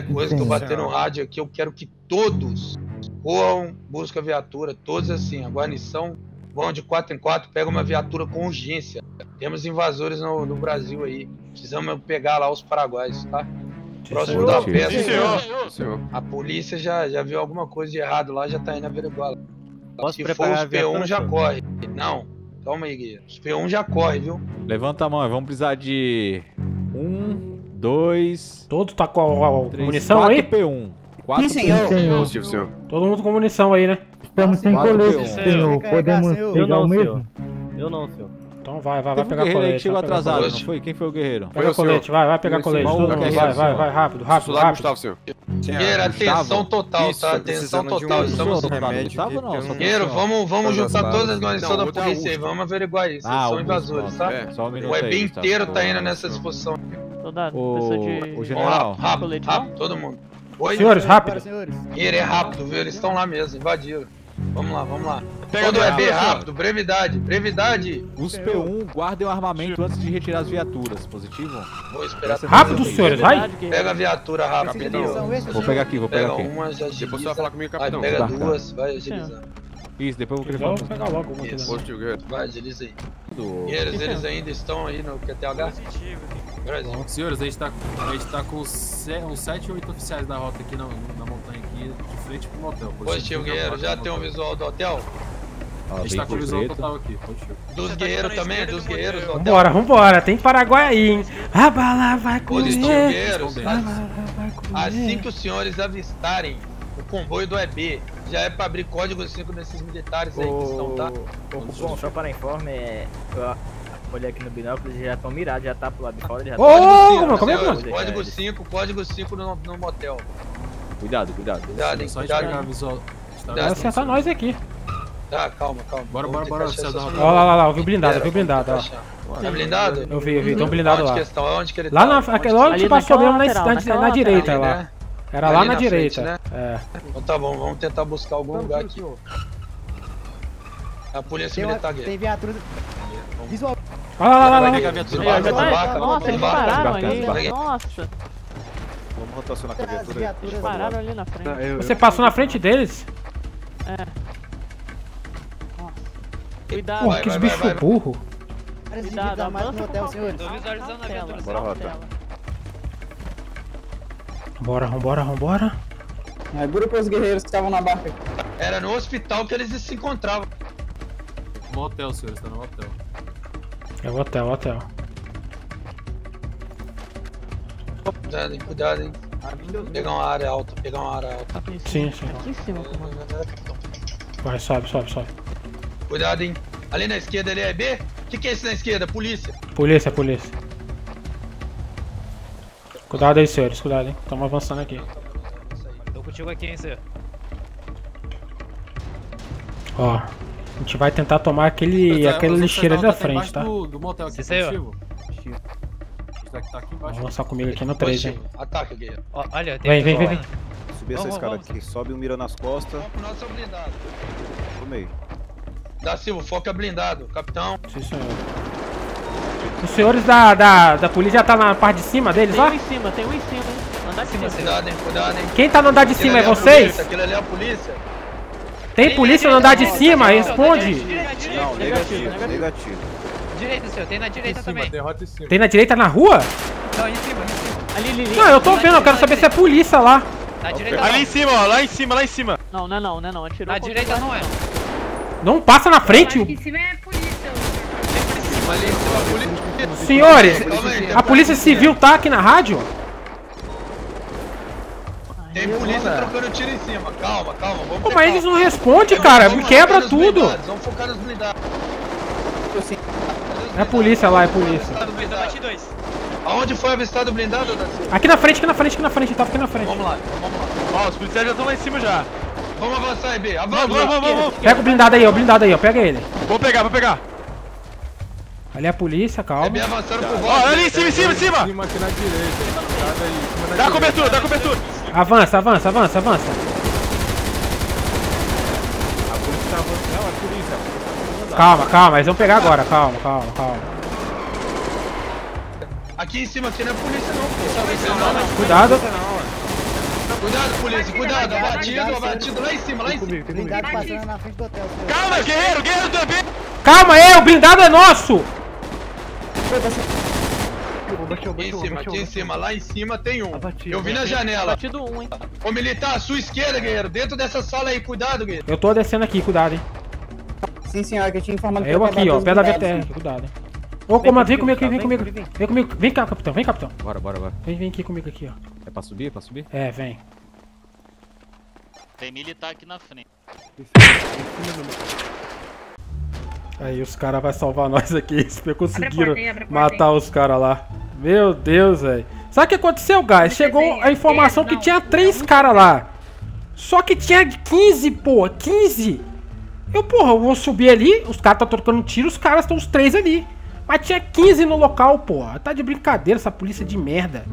Qualquer coisa que eu bater no rádio aqui, eu quero que todos corram, busquem a viatura, todos assim. A guarnição vão de 4 em 4, pega uma viatura com urgência. Temos invasores no, no Brasil aí. Precisamos pegar lá os paraguaios, tá? Próximo da peça. senhor. Senhor. A polícia já, já viu alguma coisa de errado lá, já tá indo averiguar. lá. Posso Se for os a viatura, P1 já corre. Não, calma aí, guerreiro. Os P1 já corre, viu? Levanta a mão, vamos precisar de. Um, dois. Todo tá com a, a três, munição quatro aí? P1. Quatro Sim, senhor. P1. Positivo, senhor. Todo mundo com munição aí, né? Estamos sem colete, P1. senhor. Podemos Eu pegar não, o senhor. mesmo? Eu não, senhor. Então vai, vai, vai Teve um pegar aí colete. chegou vai atrasado, colete. não foi? Quem foi o guerreiro? Pega Foi o senhor. colete, vai, vai pegar colete. senhor. Todo mundo, vai, vai, senhor. vai, rápido, rápido, rápido. Gustavo, senhor. Guerreiro, atenção total, Isso, tá? Atenção um total. Estamos. Um- Guerreiro, senhor. vamos, vamos juntar as todas as Não, da polícia aí, vamos averiguar isso. Ah, Eles são invasores, tá? É. Só um minuto O EB inteiro tá indo nessa disposição. Soldado, O- de... o Vamos general. rápido, rápido, Colete, rápido, todo mundo. Oi? Senhores, rápido. Guerreiro, é rápido, viu? Eles estão lá mesmo, invadiram. Vamos lá, vamos lá. Pega Todo EB viatura, rápido, brevidade, brevidade. Os P1 guardem o armamento antes de retirar as viaturas. Positivo? Vou esperar. Rápido, senhores, vai. Pega a viatura rápido. Vou pegar aqui, vou pegar Pega aqui. uma, já Depois você vai agiliza. falar comigo, Aí capitão. pega Tá, duas, vai agilizando. Isso, depois eu vou querer Vamos falar. pegar logo uma. Positivo, guerreiro. Vai, agiliza aí. Guerreiros, eles ainda estão aí no QTH? Brasil. Senhores, a gente tá, a gente tá com uns 7 ou 8 oficiais da rota aqui na, na montanha aqui, de frente pro motel. Positivo, guerreiro. Já tem um visual do hotel? A gente tá com o visual total aqui, positivo. Dos guerreiros também? Dos guerreiros do hotel? Vambora, vambora. Tem Paraguai aí, hein? A bala vai Positivo, comer. guerreiros. A bala vai comer. Assim que os senhores avistarem o comboio do EB, já é pra abrir código 5 desses militares aí que estão, tá? Ô, Cupom, só para informe, é, eu olhei aqui no binóculo, eles já estão mirados, já tá pro lado de fora, já Ô, tá... como é que mano? Código 5, código 5 no, no motel. Cuidado, cuidado. Cuidado, hein? Só Cuidado. a visual. tá- Vai acertar nós aqui. Tá, calma, calma. Bora, bora, bora. Ó lá, lá, lá, eu vi o blindado, eu vi o blindado, ó. Tá blindado? Eu vi, eu vi, tem um blindado Onde lá. Onde que ele Lá tá? na, que onde tá? passou mesmo na, lateral, na, direita lateral, lá. né? Era lá na direita. né? É. Então tá bom, vamos tentar buscar algum lugar aqui. A polícia militar aqui. Tem viatura. Visual. Olha lá, lá, lá, nossa, eles pararam vai. Nossa, Vamos rotacionar a viatura. viaturas. pararam ali na frente. Você passou na frente deles? Cuidado, Pô, Vai, que vai, bicho burro. Cuidado, armados avança no hotel, senhores. cautela. visualizando a viatura. Bora, rota. Vambora, vambora, vambora. Agrupa os guerreiros que estavam na barca. Era no hospital que eles se encontravam. No hotel, senhores, tá no hotel. É o hotel, o hotel. Cuidado, hein, cuidado, hein. Pegar uma área alta, pegar uma área alta. Aqui Sim, sim. Aqui em cima, comandante. Vai, sobe, sobe, sobe. Cuidado, hein. Ali na esquerda ali é B? O que, que é isso na esquerda? Polícia. Polícia, polícia. Cuidado aí, senhores, cuidado, hein. Estamos avançando aqui. Tô contigo aqui, hein, senhor. Ó, a gente vai tentar tomar aquele, Tá, aquele os lixeiro ali da oficiais frente, tá tá? Do, do motel aqui, Sim, tá aqui Vamos avançar comigo aqui no 3, hein. Ataca, guerreiro. Olha, Vem, vem, vem, vem. Subir essa escada aqui. Sobe um mira nas costas. Pro nosso blindado. Pro meio. Da Silva, foca blindado. Capitão. Sim, senhor. Os senhores da, da, da polícia já tá na parte de cima deles Tem um lá? em cima, tem um em cima, hein? Andar de cima. Cuidado, hein, cuidado, hein. Quem tá no andar de Aquele cima é a vocês? polícia, Aquele ali é a polícia. Tem polícia no andar de cima? Responde. Não, negativo, negativo. Direita, senhor, tem na direita também. Derrota em cima. Tem na direita na rua? Não, em cima, em cima. Ali, ali, ali. Não, eu tô vendo, eu quero saber se é polícia lá. Na direita Ali em cima, ó, lá em cima, lá em cima. Não, não é não, não é não. Atirou Na direita não é. Não passa na frente. Que em cima é polícia. Ali em cima, a polícia. Senhores, a polícia civil tá aqui na rádio? Tem polícia trocando tiro em cima. Calma, calma. Vamos Pô, mas calma. eles não respondem, cara. Me Vamos quebra tudo. blindados, Vamos focar nos blindados. É polícia lá, é polícia. Aonde foi avistado o blindado? Aqui na frente, aqui na frente, aqui na frente, tá aqui na frente. Vamos lá, vamos lá. Ó, os policiais já estão lá em cima já. Vamos avançar, EB. Avança. Vamos, vamos, vamos, vamos. Pega o blindado aí, ó, o blindado aí, ó, pega ele. Vou pegar, vou pegar. Ali é a polícia, calma. EB avançando por Ó, volta. ali em cima, em cima, em cima. Cima aqui na direita. Dá cobertura, dá cobertura. Avança, avança, avança, avança. A polícia tá avançando. Não, é polícia. Calma, calma, eles vão pegar agora, calma, calma, calma. Aqui em cima, aqui não é polícia não. pô. Não, não, não. Cuidado. Cuidado, polícia, cuidado. Abatido, abatido lá em cima, lá em cima. Blindado passando na frente do hotel. Calma, guerreiro, guerreiro também. Calma aí, o blindado é nosso! Aqui em cima, aqui em cima, lá em cima tem um. Eu vi na Tá janela. Batido um, hein? Ô militar, à sua esquerda, guerreiro. Dentro dessa sala aí, cuidado, guerreiro. Eu tô descendo aqui, cuidado, hein. Sim, senhor, que eu tinha informado É eu pra aqui, ó, pé da. VTR, cuidado, hein. Ô, comando, vem comigo comigo, aqui, vem vem comigo. comigo, Vem comigo. Vem cá, capitão, vem, capitão. Bora, bora, bora. Vem, vem aqui comigo aqui, ó. É pra subir? É pra subir? É, vem. Tem militar aqui na frente. Aí os caras vão salvar nós aqui. Eles conseguiram porta matar os caras lá. Meu Deus, velho. Sabe o que aconteceu, guys? Chegou a informação que tinha três caras lá. Só que tinha 15, pô. 15. Eu, porra, eu vou subir ali. Os caras estão trocando tiro. Os caras estão os três ali. Mas tinha 15 no local, porra. Tá de brincadeira essa polícia de merda.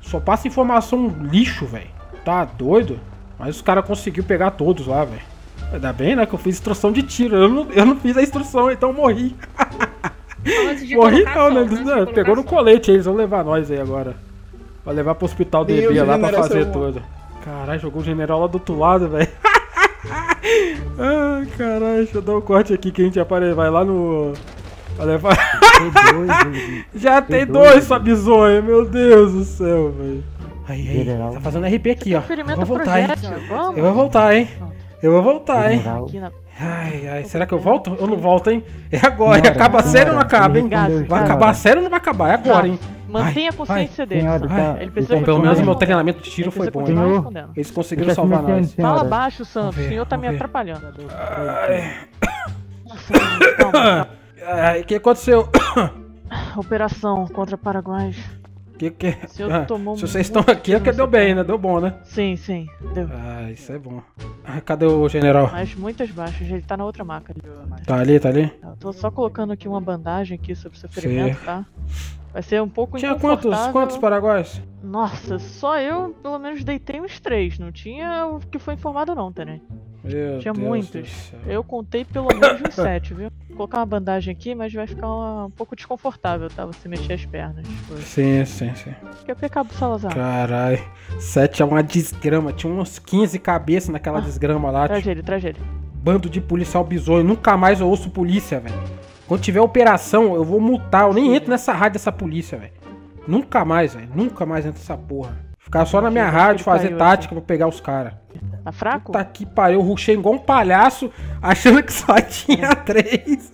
Só passa informação lixo, velho. Tá doido? Mas os caras conseguiu pegar todos lá, velho. Ainda bem, né? Que eu fiz instrução de tiro. Eu não, eu não fiz a instrução, então eu morri. Morri não, né? antes de Não, colocar Pegou no colete, eles vão levar nós aí agora. Vai levar pro hospital DB lá pra general fazer tudo. Caralho, jogou o general lá do outro lado, velho. Ai, caralho, deixa eu dar um corte aqui que a gente apare... vai lá no. Vai levar. Já tem dois, sua bizonha, meu Deus do céu, velho. Aí, aí, tá fazendo RP aqui, ó. Eu vou voltar, hein. projétil. Vamos. Eu vou voltar, hein. Eu vou voltar, hein. Ai, ai, será que eu volto? Eu não volto, hein? É agora, acaba a série ou não acaba, hein? Vai acabar a série ou não vai acabar? É agora, hein? Mantenha a consciência dele. Senhora, tá- Ele precisa Bom, pelo menos o meu treinamento de tiro foi bom, hein? Senhor. Eles conseguiram salvar nós. Fala baixo. O Vamos ver, senhor tá me atrapalhando. Ai, Calma. ai, o que aconteceu? Operação contra Paraguai. Que, que... O senhor Ah, se vocês estão aqui é que deu bem, né? Deu bom, né? Sim, sim. Deu. Ah, isso é bom. Ah, cadê o general? Mas muitas baixas. Ele tá na outra maca ali. Tá ali, tá ali? Eu tô só colocando aqui uma bandagem aqui sobre o seu ferimento, tá? Vai ser um pouco Tinha quantos, quantos paraguaios? Nossa, só eu pelo menos deitei uns três. Não tinha o que foi informado não, Tenente. Meu Tinha Deus muitos. Eu contei pelo menos uns sete, viu? Vou colocar uma bandagem aqui, mas vai ficar uma- um pouco desconfortável, tá? Você mexer as pernas. Sim, sim, sim. Quer ver Cabo Salazar? Caralho. Sete é uma desgrama. Tinha uns 15 cabeças naquela desgrama lá. Traz ele, traz ele. Bando de policial bizonho. Nunca mais eu ouço polícia, velho. Quando tiver operação, eu vou multar. Eu nem entro nessa rádio dessa polícia, velho. Nunca mais, velho. Nunca mais entro nessa porra. Ficar só na minha rádio, fazer tática pra pegar os caras. Tá fraco? Puta que pariu, eu rushei igual um palhaço, achando que só tinha três.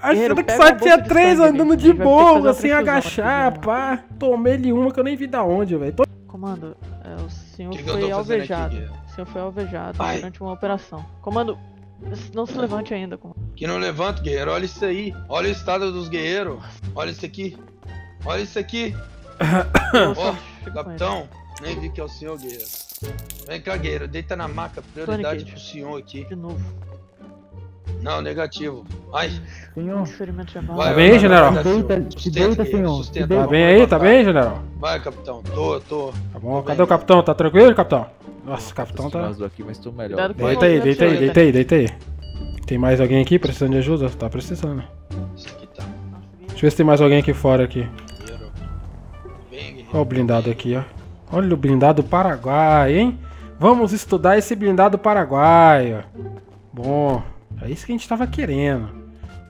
achando que só tinha de três, ali. andando de boa, sem agachar, aqui, pá. Tomei-lhe uma que eu nem vi da onde, velho. Tô- Comando, é, o senhor Que foi aqui, alvejado. Guilherme? o senhor foi alvejado Ai. durante uma operação. Comando, não se levante ainda, comando. Que não levanta, guerreiro. Olha isso aí. Olha o estado dos guerreiros. Olha isso aqui. Olha isso aqui. Ele. capitão. Nem vi que é o senhor, guerreiro. Vem cá, guerreiro. Deita na maca. Prioridade pro senhor aqui. De novo. Não, negativo. Ai. Senhor, Vai. Tá bem, vai, general? vai, Deita, senhor. deita, sustenta. Tá bem aí, tá bem, general? Vai, capitão. Tô, tô. Tá bom, Tô cadê bem. o capitão? Tá tranquilo, capitão? Nossa, o capitão tá. Aqui, mas tô melhor. Deita aí, deita aí, deita aí, deita aí. Tem mais alguém aqui precisando de ajuda? Tá precisando. Isso aqui tá. Deixa eu ver se tem mais alguém aqui fora aqui. Olha o blindado aqui, ó. Olha o blindado Paraguai, hein? Vamos estudar esse blindado Paraguai, ó. Bom, é isso que a gente tava querendo.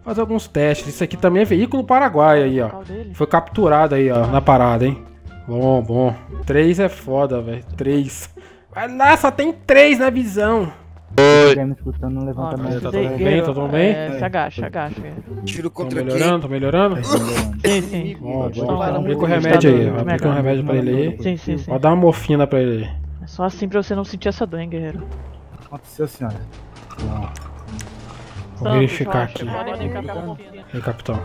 Fazer alguns testes. Isso aqui também é veículo Paraguai aí, ó. Foi capturado aí, ó, na parada, hein? Bom, bom. Três é foda, velho. Três. Vai lá, só tem três na visão. Estivermos escutando um Ó, levantamento. tá não, tudo bem? Tá tudo bem? É, se agacha, agacha. Tiro Tô melhorando, tô melhorando. Sim, sim. Bom, bom. Aplica o remédio aí. Aplica o melhor. remédio pra ele aí. Sim, sim, sim. Pode dar uma morfina pra ele aí. É só assim pra você não sentir essa dor, hein, guerreiro. Aconteceu, senhora. Vou verificar aqui. E aí, capitão?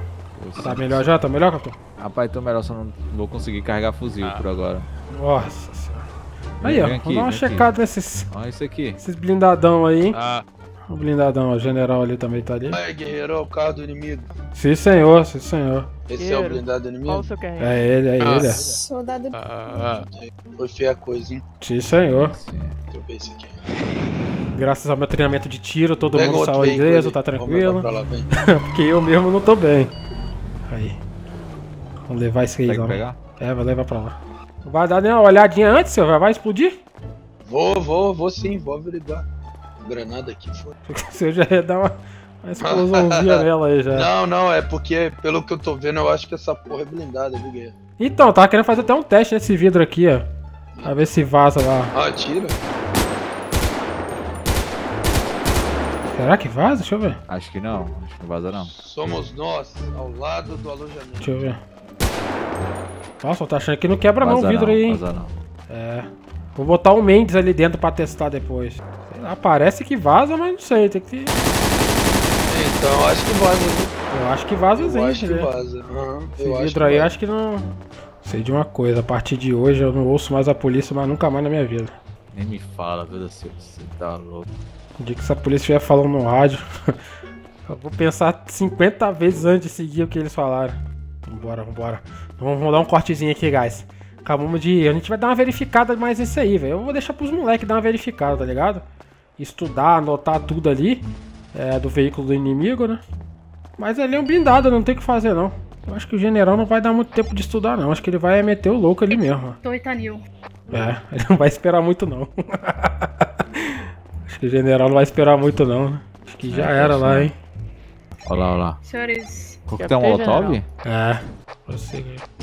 Tá melhor já? Tá melhor, capitão? Rapaz, tô melhor, só não vou conseguir carregar fuzil por agora. Nossa senhora. Aí, ó. Vamos dar uma vem aqui. checada nesses Olha isso aqui. esses blindadão aí, hein? Ah, O blindadão, o general ali também tá ali. Vai, guerreiro. Olha o carro do inimigo. Sim, senhor, sim, senhor. Esse é o blindado do Qual o inimigo? seu? É ele, é ele. é. Soldado ah, Foi feia a coisa, hein? Sim, senhor. Sim. Deixa eu ver esse aqui. Graças ao meu treinamento de tiro, todo Pega mundo saiu ileso, tá Vamos tranquilo. lá. Porque eu mesmo não tô bem. Aí. Vamos levar esse aí, ó. pegar? É, vai levar pra lá. Não vai dar nem uma olhadinha antes, seu? Vai, vai explodir? Vou, vou, vou sim, vou averiguar. Granada aqui, foi. Você já ia dar uma, uma explosãozinha nela aí já. Não, não, é porque, pelo que eu tô vendo, eu acho que essa porra é blindada, viu, Guerreiro? Então, tava querendo fazer até um teste nesse vidro aqui, ó. Pra ver se vaza lá. Ah, tira. Será que vaza? Deixa eu ver. Acho que não. Acho que não vaza não. Somos nós, ao lado do alojamento. Deixa eu ver. Nossa, eu tô achando que não quebra não o vidro não, aí, hein? Vaza não. É. Vou botar o Mendes ali dentro pra testar depois. Sei lá, parece que vaza, mas não sei. Tem que... Então, eu acho que vaza? Eu acho que vaza Eu sim, acho que né? vaza. Aham, Esse eu vidro que aí, eu vaza. acho que não... Sei de uma coisa, a partir de hoje eu não ouço mais a polícia, mas nunca mais na minha vida. Nem me fala, viu, Silvio? Você tá louco. O dia que essa polícia estiver falando no rádio, eu vou pensar 50 vezes antes de seguir o que eles falaram. Vambora, vambora. Vamos, vamos dar um cortezinho aqui, guys. Acabamos de. A gente vai dar uma verificada mais nesse aí, velho. Eu vou deixar pros moleques dar uma verificada, tá ligado? Estudar, anotar tudo ali. É, do veículo do inimigo, né? Mas ali é um blindado, não tem o que fazer, não. Eu acho que o general não vai dar muito tempo de estudar, não. Acho que ele vai meter o louco ali mesmo. ó. Torre Tanil. É, ele não vai esperar muito não. Acho que o general não vai esperar muito não? Acho que já É, era lá, hein? Olha lá, olha lá. Senhores, Coquetel Molotov? É.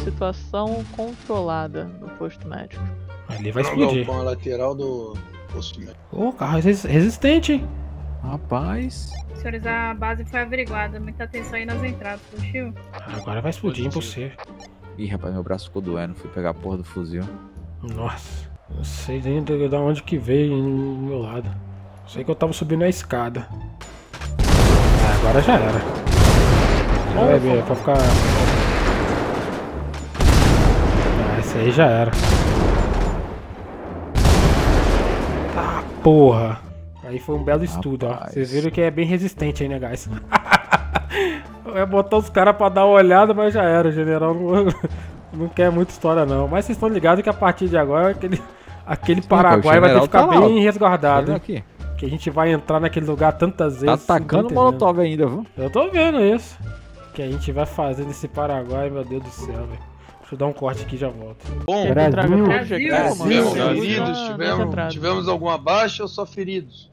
Situação controlada no posto médico. Ali vai explodir. galpão lateral do posto médico. Ô, carro resis- resistente, hein? Rapaz. senhores, a base foi averiguada. Muita atenção aí nas entradas, positivo? Agora vai explodir, impossível. Ih, rapaz, meu braço ficou doendo. Fui pegar a porra do fuzil. Nossa. Não sei nem de de onde que veio no meu lado. Sei que eu tava subindo a escada. Ah, agora já era. Vai ver, é pra ficar... Ah, esse aí já era. Ah, porra. Aí foi um belo estudo, ó. Rapaz. Vocês viram que é bem resistente aí, né, guys? Ia botar os caras pra dar uma olhada, mas já era. O general não, não quer muita história, não. Mas vocês estão ligados que a partir de agora aquele, aquele Paraguai vai ter que ficar tá bem ó. resguardado. Aqui. Que a gente vai entrar naquele lugar tantas Tá vezes. tô atacando o. Molotov ainda, viu? Eu tô vendo isso. Que a gente vai fazer nesse Paraguai, meu Deus do céu, velho. Deixa eu dar um corte aqui e já volto. Bom, Brasil. Brasil. Brasil. feridos, Nas tivemos, tivemos alguma baixa ou só feridos?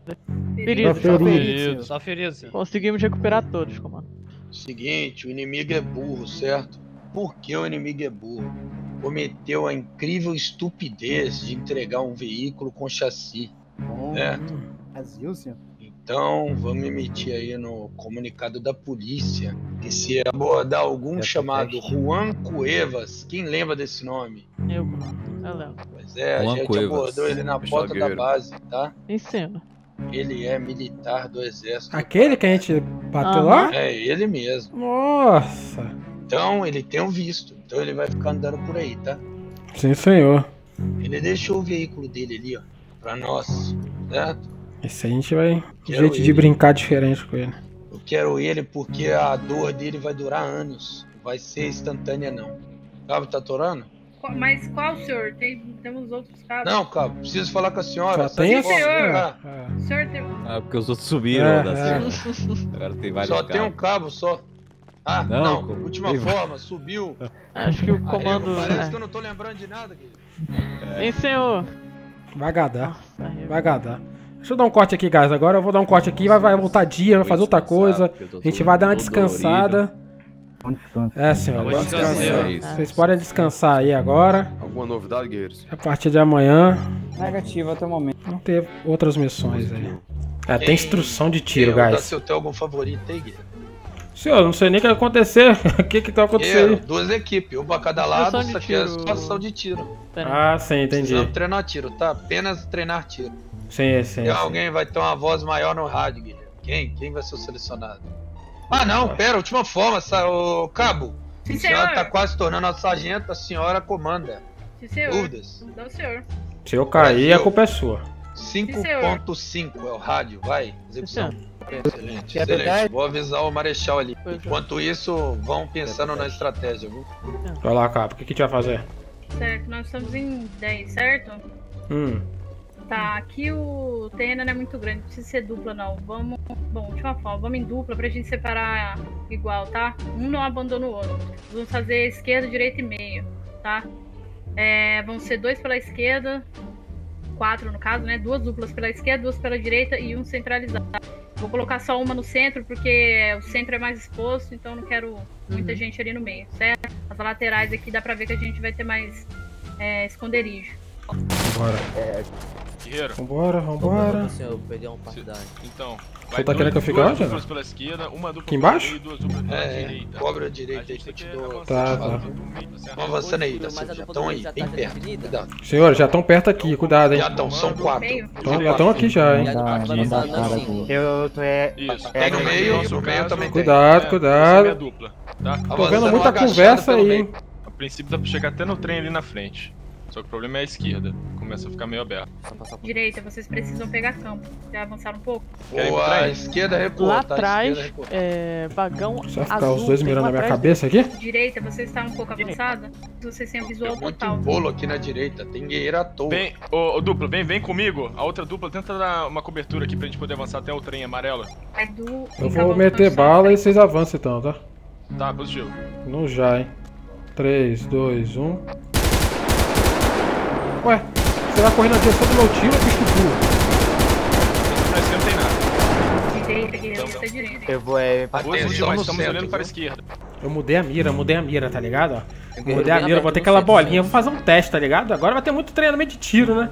Ferido. Só ferido. Ferido, só ferido, senhor. Conseguimos recuperar todos, comando. Seguinte, o inimigo é burro, certo? Por que o inimigo é burro? Cometeu a incrível estupidez de entregar um veículo com chassi. Certo? Brasil, senhor. Então, vamos emitir aí no comunicado da polícia que se abordar algum chamado Juan Cuevas, quem lembra desse nome? Eu. Eu lembro. Pois é, Juan a gente Cuevas, abordou ele na porta da base, tá? Ensino. Ele é militar do exército. Aquele que a gente bateu lá? É ele mesmo. Nossa. Então, ele tem um visto. Então, ele vai ficar andando por aí, tá? Sim, senhor. Ele deixou o veículo dele ali, ó, pra nós, certo? Esse aí a gente vai. Quero jeito de ele. brincar diferente com ele. Eu quero ele porque a dor dele vai durar anos. Não vai ser instantânea, não. Cabo, tá atorando? Mas qual, senhor? Tem, temos outros cabos. Não, Cabo, preciso falar com a senhora. Só tem qual? senhor. Ah, É. O senhor tem... Ah, porque os outros subiram É, da é. Agora tem vários Só tem um cabos. cabo só. Ah, Não, não. como- Última tem- forma, subiu. Acho que o comando. parece que eu É. não tô lembrando de nada, querido. Hein, senhor? Vai gadar. Eu-. Deixa eu dar um corte aqui, guys. Agora eu vou dar um corte aqui, vai, vai voltar dia, vai fazer outra coisa. A gente vai dar uma descansada. É, senhor. Agora descansar. É. Vocês podem descansar aí agora. Alguma novidade, guerreiros? A partir de amanhã Negativo até o momento. vão ter outras missões aí. É, tem instrução de tiro, Guerreiro, dá guys. seu tem algum favorito aí, Guerreiro? Senhor, não sei nem o que vai acontecer. O que que tá acontecendo? duas equipes, uma a cada lado, isso aqui é tiro. situação de tiro. Ah, sim, entendi. Precisamos treinar tiro, tá? Apenas treinar tiro. Sim, sim. E sim. alguém vai ter uma voz maior no rádio, Guilherme. Quem? Quem vai ser o selecionado? Ah, não, pera, última forma, sa- ô, Cabo. Sim, A senhora senhor. tá quase se tornando a sargento, a senhora comanda. Sim, senhor. Dúvidas? Não, senhor. Se eu cair, a culpa é sua. 5.5 é o rádio, vai. Execução. Excelente, É verdade? excelente. Vou avisar o Marechal ali. Pois é. Enquanto isso, vão pensando na estratégia, viu? Vai lá, capa. O que, que a gente vai fazer? Certo, nós estamos em 10, certo? Hum. Tá, aqui o terreno não é muito grande, não precisa ser dupla não. Vamos. Bom, última forma, vamos em dupla pra gente separar igual, tá? Um não abandona o outro. Vamos fazer esquerda, direita e meio, tá? É, vão ser dois pela esquerda, quatro no caso, né? Duas duplas pela esquerda, duas pela direita e um centralizado. Vou colocar só uma no centro, porque o centro é mais exposto, então não quero muita gente ali no meio, certo? As laterais aqui dá pra ver que a gente vai ter mais é, esconderijo. Vambora. Guerreiro. Vambora, vambora. senhor, perdeu um partidário. Então. Você tá querendo que eu fique duplas né? pela esquerda, uma dupla Aqui embaixo? duas duplas pela É, direita. cobra a direita aí que eu te dou. Tá, tá. certo? Vão avançando aí, tá? Mas a Já estão aí, bem tá perto. Cuidado. Senhores, já estão perto aqui, cuidado, hein. Já estão, são quatro. Então, já estão aqui já, hein. A dupla Dá- vai não avançar dá na cara cinco. aqui. Eu tô é. Isso. Tem no É, meio, no meio também tem. Cuidado, é, cuidado. é tá? Tô vendo muita conversa aí, hein. A princípio dá pra chegar até no trem ali na frente. Só que o problema é a esquerda. Começa a ficar meio aberto. Direita, vocês precisam pegar campo. Já avançaram um pouco? Boa, a esquerda recuou, Lá tá? A atrás, esquerda recuou. é, vagão Só ficar azul. os dois tem mirando na minha cabeça aqui? Direita, vocês estão um pouco avançada? Vocês têm o visual Tem total. bolo aqui na direita, tem guerreiro à toa. Vem, ô, ô, dupla, vem, vem comigo. A outra dupla tenta dar uma cobertura aqui pra gente poder avançar até o trem amarelo. Vai do- Eu vou meter bala e vocês avançam então, tá? Tá, positivo. No já, hein. 3, 2, 1. Ué, você vai correr na direção do meu tiro, bicho burro? Pra esquerda não tem nada. Direita, guerreiro, Então, é direita. Eu vou é. Atenção mas estamos olhando para a esquerda. Eu mudei a mira, mudei a mira, tá ligado? ó? É guerreiro Mudei a mira, botei no aquela bolinha, vou fazer um teste, tá ligado? Agora vai ter muito treinamento de tiro, né?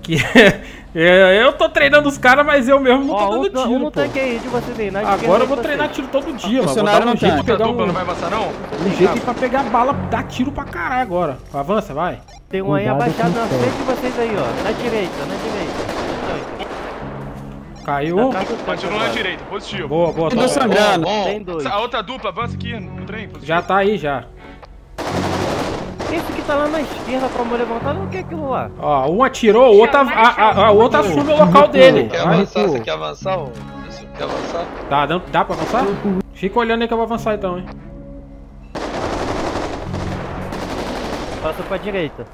Que é, eu tô treinando os caras, mas eu mesmo não tô dando tiro, tanque aí de Agora eu vou treinar tiro todo dia, mano. Vou dar um não jeito tá. de pegar um, não vai avançar, não? um jeito de pra pegar bala, dar tiro pra caralho agora. Avança, vai. Tem um aí abaixado na o frente de vocês aí, ó. Na direita, na direita. Caiu. Continua na direita, positivo. Boa, boa, tá. sangrando. Tem dois. A outra dupla avança aqui no trem, positivo. Já tá aí já. Esse que tá lá na esquerda pra me levantar, não quer aquilo lá. Ó, um atirou, o outro, a, a, a, outra assume o local dele. Quer avançar? Você quer avançar? quer avançar? Dá, dá, dá pra avançar? Fica olhando aí que eu vou avançar então, hein. Passa pra direita.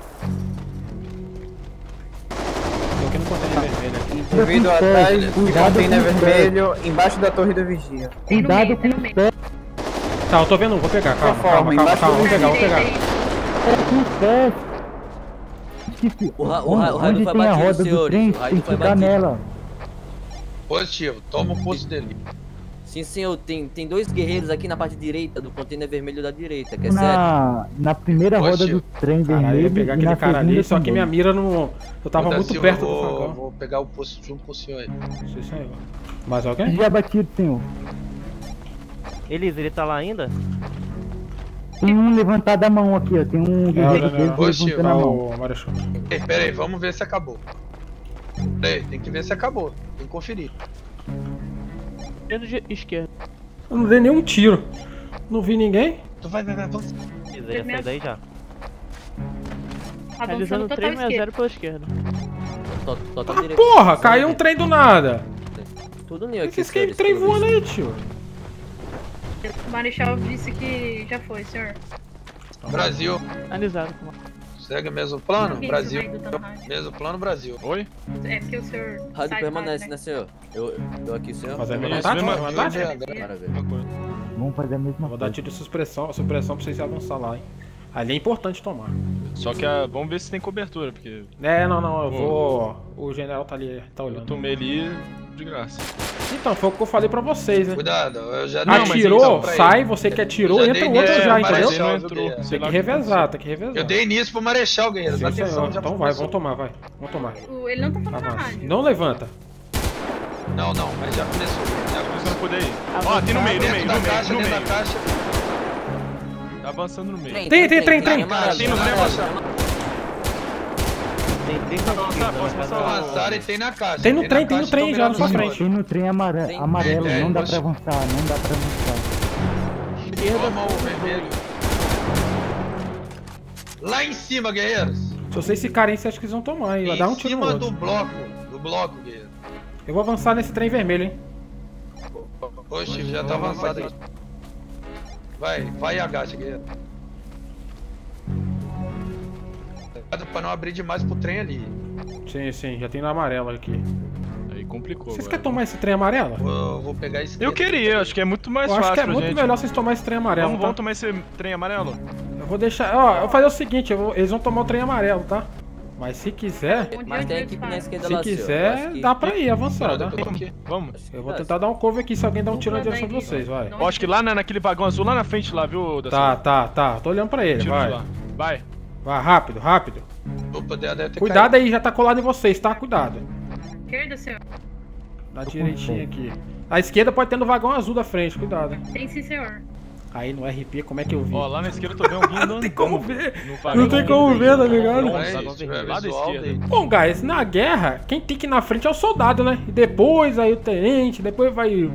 Tô aqui no container vermelho aqui. Indivíduo atrás de Cuidado container com o vermelho, embaixo da torre da vigia. Cuidado com tem no os meio. pés. Tá, eu tô vendo um, vou pegar, calma, calma, calma, calma, vou pegar, vou pegar. aí. Com pés. Esqueci. O ra- o ra- o raio foi tem a batido, senhores, o raio foi batido. nela. Positivo, toma o posto dele. Sim, senhor, tem, tem dois guerreiros aqui na parte direita do container vermelho da direita, que é sério. Na, na primeira roda Positivo. do trem Caralho, eu ia vermelho pegar aquele na cara ali, só que minha mira não... Eu tava da muito Silva, perto do vou, facão. Vou pegar o posto junto com o senhor aí. Aí, ó. Mais alguém? Já batido, senhor. Elisa, ele tá lá ainda? Tem um levantado a mão aqui, ó. Tem um guerreiro dele. Positivo, levantando a mão. Ei, pera aí, vamos ver se acabou. Pera aí, tem que ver se acabou. Tem que conferir. De esquerda. Eu não dei nenhum tiro. Não vi ninguém. Tu vai, vai, vai, vamos. Já saiu daí já. Realizando total 3 a esquerda. 0 pela esquerda. Só, só tá Ah, direito. porra, Só caiu um trem do nada. Tudo new aqui, senhores, trem voando aí, tio. O Marechal disse que já foi, senhor. Brasil. Analisado. Segue o mesmo plano? Brasil. Mesmo plano, Brasil. Oi? É porque o senhor. Rádio permanece, rádio, né, senhor? Eu, eu aqui, senhor. Fazer a Isso, mesma tática? Maravilha. Vamos fazer a mesma Vou dar coisa. tiro de supressão, supressão pra vocês avançar lá, hein. Ali é importante tomar. Só que a, vamos ver se tem cobertura, porque É, não, não, eu vou. O general tá ali, tá eu olhando. tomei ali de graça. Então, foi o que eu falei pra vocês, né? Cuidado, eu já dei Atirou, pra sai, ele. você que atirou, entra dei o outro início já, pro entendeu? Marechal, não entrou. Tem que o revezar, tem que revezar. Eu dei início pro Marechal, guerreiro. Sim, Atenção, Então vai, vamos tomar, vai. Vamos tomar. Ele não tá Avança. rádio. Não levanta. Não, não, mas já começou. Já começou. não poder ir. Ó, tem no meio, no meio, no meio, no meio. Tá avançando no meio. Tem, tem, trem. amarelo, Tem no avançando. Tem lá. Avançaram e tem na caixa. Tem no trem, tem no trem já na sua frente. Tem no trem amare- Tem- amarelo, não dá poxa. pra avançar, não dá pra avançar. Esquerda, Toma o vermelho. Lá em cima, guerreiros. Se vocês ficarem, você acha que eles vão tomar, hein? Vai Em dar um tiro no cima outro. do bloco. Do bloco, guerreiro. Eu vou avançar nesse trem vermelho, hein? Oxe, já tá avançado aí. Vai, vai e agacha, guerreiro. Pra não abrir demais pro trem ali. Sim, sim, já tem no amarelo aqui. Aí complicou. Vocês querem tomar esse trem amarelo? Vou, vou pegar esse Eu queria, acho que é muito mais Eu fácil acho que é muito gente. melhor vocês tomarem esse trem amarelo. Vamos, tá? vamos tomar esse trem amarelo? vou deixar. Ó, eu vou fazer o seguinte, eu vou- eles vão tomar o trem amarelo, tá? Mas se quiser, Mas tem equipe na esquerda se lá, quiser, que- dá pra ir Brother, tá? vamos. Eu vou tentar dar um cover aqui se alguém dá um tiro na direção de vocês, vai. Ó, acho que lá na, naquele vagão azul, lá na frente, lá, viu, Tá, tá, tá. Tô olhando pra ele, Tiro de vai. lá. Vai. Vai, rápido, rápido. Opa, deve ter Cuidado aí, já tá colado em vocês, tá? Cuidado. Esquerda, senhor. Dá direitinho aqui. A esquerda pode ter no vagão azul da frente, cuidado. Tem sim, senhor. Aí no RP, como é que eu vi? Ó, lá na esquerda eu tô vendo alguém andando. Não tem como ver. Não tem como ver, tá ligado? Bom, guys, na guerra, quem tem que ir na frente é o soldado, né? E depois aí o tenente, depois vai o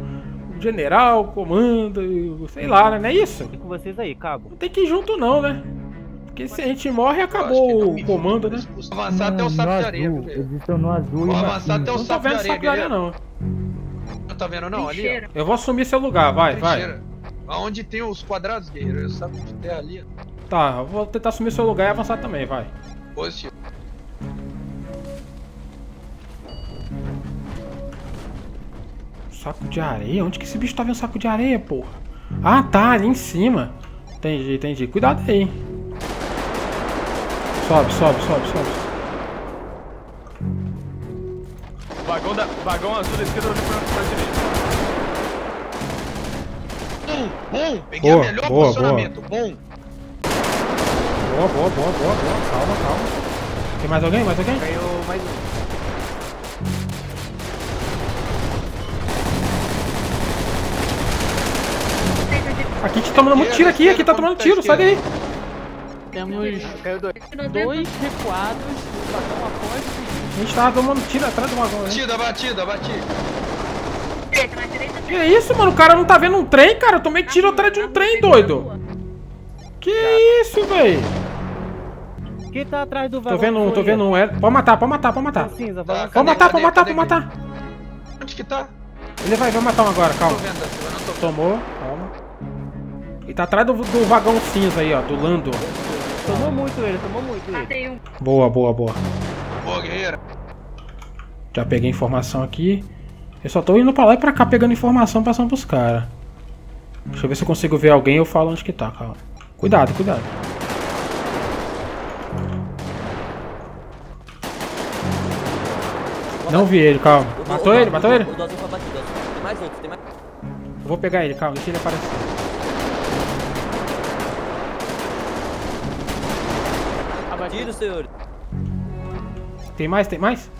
general, o comando, sei lá, né? Não é isso? com vocês aí, cabo. Não tem que ir junto não, né? Porque se a gente morre, acabou o comando, né? avançar até o saco de areia. no azul Vou e avançar até o Não tô saco de vendo areia. saco de areia, não. Não tá vendo não? Ali. Eu vou assumir seu lugar, vai, vai. Aonde tem os quadrados, guerreiro? Eu saco de terra ali. Tá, eu vou tentar assumir seu lugar e avançar também, vai. Positivo. Saco de areia? Onde que esse bicho tá vendo saco de areia, porra? Ah, tá, ali em cima. Entendi, entendi. Cuidado aí. Sobe, sobe, sobe, sobe. Vagão, da, vagão azul da esquerda, pra, direita. Bom, bom. Peguei Boa, o melhor boa, posicionamento. Bom. Boa, boa, boa, boa, boa. Calma, calma. Tem mais alguém? Mais alguém? Caiu mais um. Aqui que tá tomando muito tiro aqui, aqui tá tomando tiro, sai daí. Temos Caiu dois. dois recuados, o vagão após A gente tava tomando tiro atrás do vagão, né? Batida, batida, batida. Direita, na direita. Que isso, mano? O cara não tá vendo um trem, cara? Eu tomei tiro atrás de um trem, doido. Que isso, véi? Quem tá atrás do Tô vagão? vendo um, tô vendo um. É... Pode matar, pode matar, pode matar. Cinza, Tá, vai Pode matar, pode matar, pode matar. Onde que tá? Ele vai, vai matar um agora, calma. Tô tô. Tomou, calma. Ele tá atrás do, do vagão cinza aí, ó, do Lando. Tomou muito ele, tomou muito ele. Matei um. Boa, boa, boa. Boa, guerreira. Já peguei informação aqui. Eu só tô indo pra lá e pra cá pegando informação passando pros caras. Deixa eu ver se eu consigo ver alguém e eu falo onde que tá, calma. Cuidado, cuidado. Não vi ele, calma. Matou ele? Matou ele? Tem mais outro, tem mais. Eu vou pegar ele, calma, deixa ele aparecer. Tiro, senhor. Tem mais? Tem mais?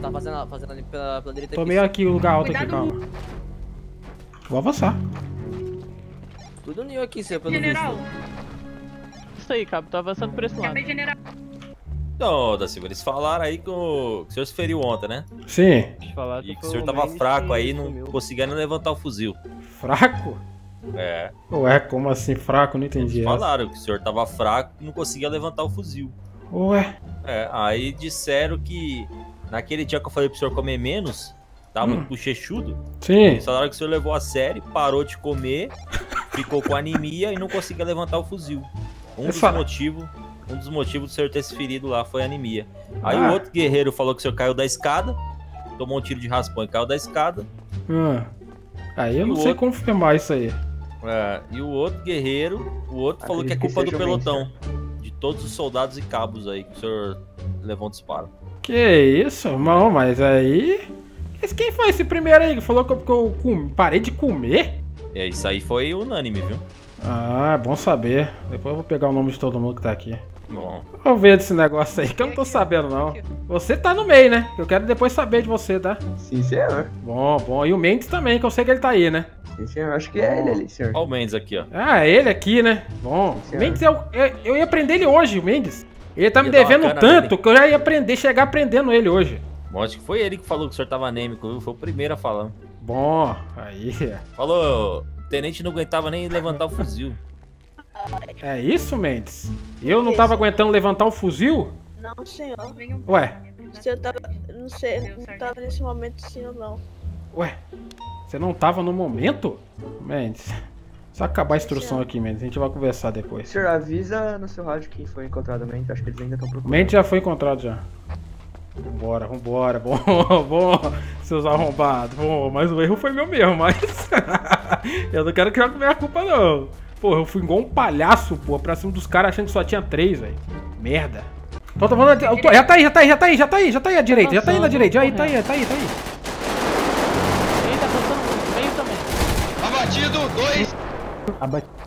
Tá fazendo, fazendo ali pela, pela direita. Tomei aqui o lugar alto aqui, Cuidado. calma. Vou avançar. Tudo new aqui, senhor, pelo General. visto. Isso aí, cabo, tô avançando por esse lado. Chamei general. Então, da Silva, eles falaram aí que o, que o senhor se feriu ontem, né? Sim. E que o senhor tava fraco aí, não conseguia nem levantar o fuzil. Fraco? É. Ué, como assim fraco? Não entendi. essa. Falaram que o senhor tava fraco e não conseguia levantar o fuzil. Ué. É, aí disseram que naquele dia que eu falei pro senhor comer menos, tava Hum. muito bochechudo. Sim. Eles falaram que o senhor levou a sério, parou de comer, ficou com anemia e não conseguia levantar o fuzil. Um Eles dos motivos, um dos motivos do senhor ter se ferido lá foi a anemia. Aí Ah. o outro guerreiro falou que o senhor caiu da escada, tomou um tiro de raspão e caiu da escada. Ah. Aí eu não sei outro? confirmar isso aí. É, e o outro guerreiro, o outro falou que é culpa que do seja o pelotão. De todos os soldados e cabos aí que o senhor levou um disparo. Que isso, irmão, mas aí. Esse quem foi esse primeiro aí que falou que eu, que eu com- parei de comer? É, isso aí foi unânime, viu? Ah, bom saber. Depois eu vou pegar o nome de todo mundo que tá aqui. Bom. Vamos ver desse negócio aí que eu não tô sabendo não. Você tá no meio, né? Eu quero depois saber de você, tá? Sim, senhor. Bom, bom. E o Mendes também, que eu sei que ele tá aí, né? Sim, senhor. Acho que é ele ali, senhor. Olha o Mendes aqui, ó. Ah, é ele aqui, né? Bom. Sim, O Mendes é o. é- Eu ia prender ele hoje, o Mendes. Ele tá me devendo tanto nele. que eu já ia aprender, chegar aprendendo ele hoje. Bom, acho que foi ele que falou que o senhor tava anêmico, viu? Foi o primeiro a falar. Bom, aí. Falou, o tenente não aguentava nem levantar o fuzil. É isso, Mendes? Eu não tava aguentando levantar o fuzil? Não, senhor. Ué, O senhor tava. Não sei, não tava nesse momento ou não. ué. Você não tava no momento? Mendes. Só acabar a instrução aqui, Mendes. A gente vai conversar depois. Senhor, avisa no seu rádio quem foi encontrado mente. Acho que eles ainda estão O procurando. Mendes já foi encontrado já. Vambora, vambora. Bom, bom, seus arrombados. Bom, mas o erro foi meu mesmo, mas. eu não quero que jogue minha culpa, não. Porra, eu fui igual um palhaço, pô, pra cima dos caras achando que só tinha três, velho. Merda. Tô, tô falando, eu tô- já tá aí, já tá aí, já tá aí, já tá aí, já tá aí à direita, já tá aí na direita, já aí, tá aí, tá aí, tá aí. Ele tá passando meio também. Abatido, dois. Abatido.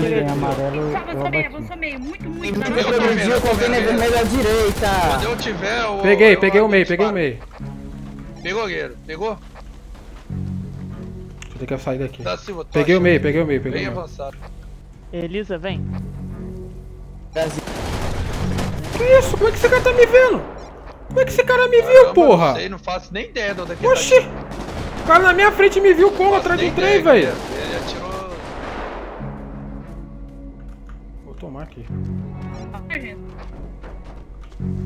direita. amarelo, eu avançou meio, avançou meio. Muito, muito. Eu muito. tô vendo, eu tô vendo, vermelho à direita. Quando eu tiver o. Peguei, eu peguei o meio, peguei o meio. Pegou, guerreiro? Pegou? Eu ter que sair daqui. Silva, tu Peguei o meio, peguei o meio, peguei Bem o meio. avançado. Elisa, vem. Que isso? Como é que esse cara tá me vendo? Como é que esse cara me viu, Caramba, porra? Não sei, não faço nem ideia de onde é que Oxi! ele tá. O cara na minha frente me viu como atrás do trem, velho. guerreiro. Ele atirou. Vou tomar aqui.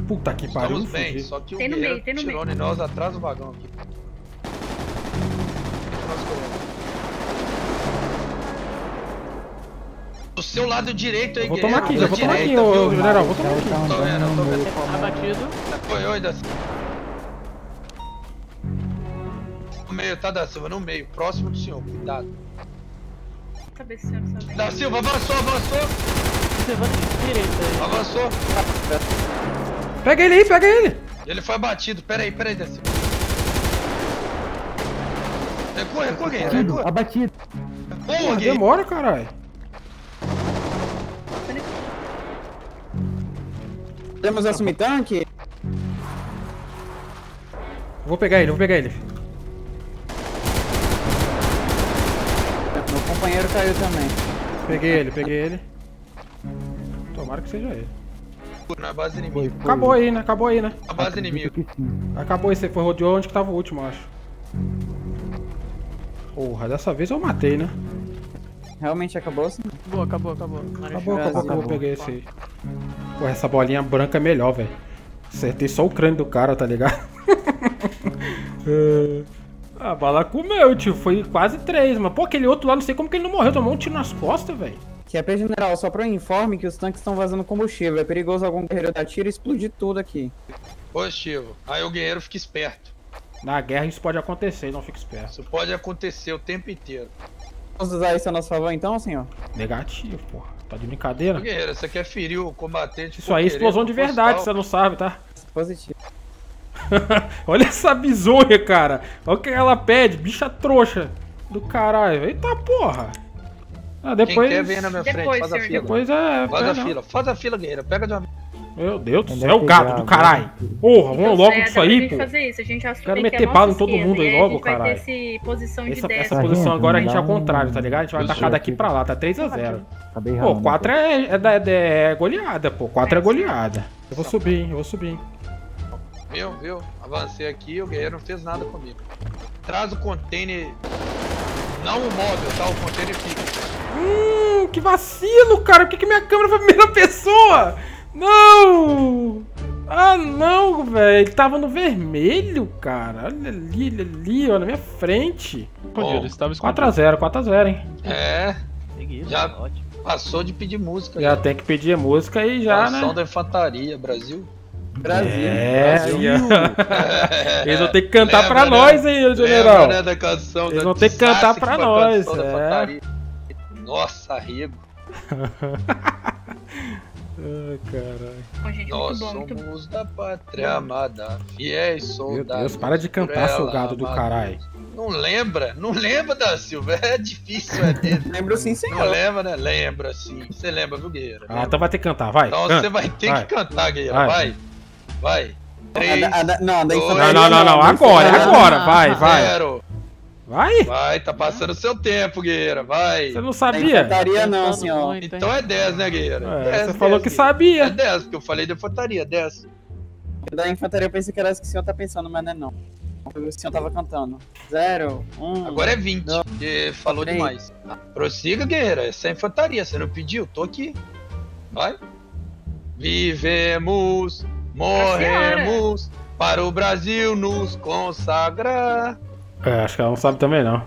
Puta que pariu, Estamos bem, só que o Tem no meio, tem no tirou meio. em nós atrás do vagão aqui. Do seu lado direito aí, Eu vou tomar aqui, já vou tomar aqui, ô, ô, general, vou tomar aqui. Tô vendo, tô vendo. Abatido. Foi eu ainda. No meio, tá, da Silva? No meio, próximo do senhor, cuidado. Da Silva, avançou, avançou, de direita. avançou. Pega ele aí, pega ele. Ele foi abatido, pera aí, pera aí, da Silva. Recua, recua, guerreiro, Abatido, recua. abatido. Boa, guerreiro. demora, caralho. Temos assumir tanque? Vou pegar ele, vou pegar ele. Meu companheiro caiu também. Peguei ele, peguei ele. Tomara que seja ele. Na base inimiga. Acabou aí, né? Acabou aí, né? Na base inimiga. Acabou aí, você foi rodeou onde que tava o último, eu acho. Porra, dessa vez eu matei, né? Realmente acabou assim? Acabou, acabou, acabou. Acabou, acabou, acabou, peguei esse aí. Pô, essa bolinha branca é melhor, velho. Acertei só o crânio do cara, tá ligado? É. A bala comeu, tio. Foi quase três, mas pô, aquele outro lá, não sei como que ele não morreu. Tomou um tiro nas costas, velho. QP General, só pra informe que os tanques estão vazando combustível. É perigoso algum guerreiro dar tiro e explodir tudo aqui. Positivo. Aí o guerreiro fica esperto. Na guerra isso pode acontecer, não fique esperto. Isso pode acontecer o tempo inteiro. Vamos usar isso a nosso favor então, senhor? Negativo, porra. Tá de brincadeira? Guerreiro, você quer ferir o combatente? Isso aí é explosão de verdade, você não sabe, tá? Positivo. Olha essa bizonha, cara. Olha o que ela pede, bicha trouxa do caralho. Eita porra. Ah, depois. Quem quer vem na minha frente, Depois, faz a fila. Depois é. Faz a pega. fila, faz a fila, guerreiro. Pega de uma Meu Deus do céu, é gato do caralho. Porra, vamos logo é, disso dá pra aí, gente pô. fazer isso. A gente assume Quero que meter é a bala em todo mundo aí e logo, gente caralho. Essa, 10. essa posição Sargento, agora a gente é ao contrário, tá ligado? A gente vai Eu tacar sei, daqui pra lá, tá 3x0. Acabei Pô, ralando. 4 é, é, da- é goleada, pô. 4 é goleada. Eu vou subir, hein, eu vou subir. hein. Viu, viu? Avancei aqui, o guerreiro não fez nada comigo. Traz o container. Não o móvel, tá? O container fica. Hum, que vacilo, cara. Por que, que minha câmera foi a primeira pessoa? Não! Ah, não, velho. Ele tava no vermelho, cara. Olha ali, olha ali, ó, na minha frente. Escondido, estava 4x0, 4x0, hein? É, Já- ótimo. passou de pedir música. Já tem que pedir música e já, Canção né? da infantaria, Brasil. Brasil. É, Brasil. aí, ó. Eles vão ter que cantar Lembra, pra né? nós, hein, general. Lembra, né, da canção Eles da vão ter que cantar pra nós, canção da é. infantaria. Nossa, arrego. Ai, caralho. Bom, gente, Nós muito bom, somos da pátria amada, fiéis Meu soldados. Deus, para de cantar, gado do caralho. Não lembra? Não lembra da Silva? É difícil, é dele. Lembro sim, Não senhor. lembra, né? Lembra sim. Você lembra, viu, guerreiro? Ah, então vai ter que cantar, vai. Então canta. você vai ter vai. que cantar, guerreiro. Vai. Vai. Vai. A da- a da- não, da dois, Não, não, não, não, agora, é agora, vai, vai. zero. Vai? Vai, tá passando o seu tempo, guerreiro. Vai. Você não sabia? infantaria não, senhor. muito, hein? Então é 10, né, guerreiro? É, 10, você falou 10, que sabia. É 10, porque eu falei de infantaria, 10. Da infantaria eu pensei que era essa que o senhor tá pensando, mas não é não. O senhor tava cantando. Zero, um... Agora é 20, porque falou Três. demais. Prossiga, guerreiro. Essa é infantaria. Você não pediu? Tô aqui. Vai. Vivemos, morremos, para o Brasil nos consagrar. É, acho que ela não sabe também, não.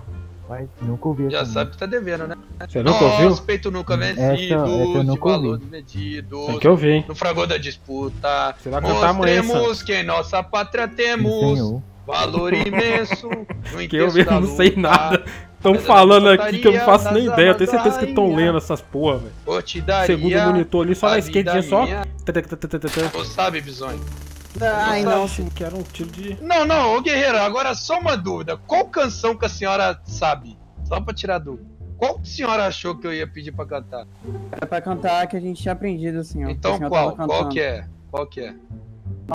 Vai, nunca ouvi Já essa sabe que tá devendo, né? Você nunca ouviu? Nosso peito nunca vencido, Essa- nunca ouvi. valores medidos. Tem que ouvir, hein? No fragor da disputa, Você vai cantar amanhã, mostremos que em nossa pátria temos valor imenso no Que eu mesmo não sei nada. Estão Mas falando aqui que eu não faço nem ideia. Eu tenho certeza que estão lendo essas porra, velho. Vou te dar Segundo o monitor ali, só na a esquerdinha só. Você sabe, Bisonho. Ai, não, sim. Que era um tiro de. Não, não, ô Guerreiro, agora só uma dúvida. Qual canção que a senhora sabe? Só pra tirar dúvida. Qual que a senhora achou que eu ia pedir pra cantar? Era pra cantar que a gente tinha aprendido, senhor. o Então senhor qual? Qual que é? Qual que é?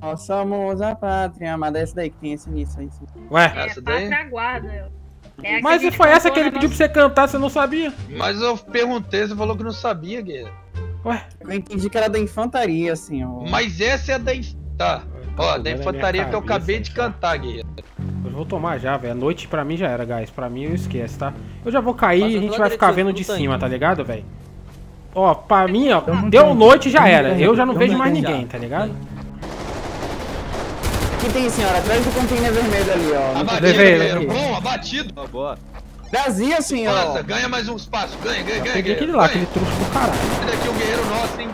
Nós somos a pátria amada. Essa daí que tem esse início aí. sim. Ué? Essa daí? Pátria guarda. É a Mas e foi essa que ele pediu pra você cantar, você não sabia? Mas eu perguntei, você falou que não sabia, Guerreiro. Ué? Eu entendi que era da infantaria, assim, ó. Mas essa é a da. inf- Tá. Ó, da infantaria que eu acabei de cantar, Guerreiro. Eu vou tomar já, velho. A noite pra mim já era, guys. Pra mim eu esqueço, tá? Eu já vou cair e a gente vai ficar vendo de cima, tá ligado, velho? Ó, pra mim, ó, deu noite já era. Eu já não vejo mais ninguém, tá ligado? Aqui tem, senhora, atrás do container vermelho ali, ó. Abatido, Guerreiro. levei. Bom, abatido. boa. Vazia, senhor. Nossa, ganha mais um espaço. Ganha, ganha, ganha. Peguei aquele lá, aquele truque do caralho. Esse daqui é o Guerreiro nosso, hein?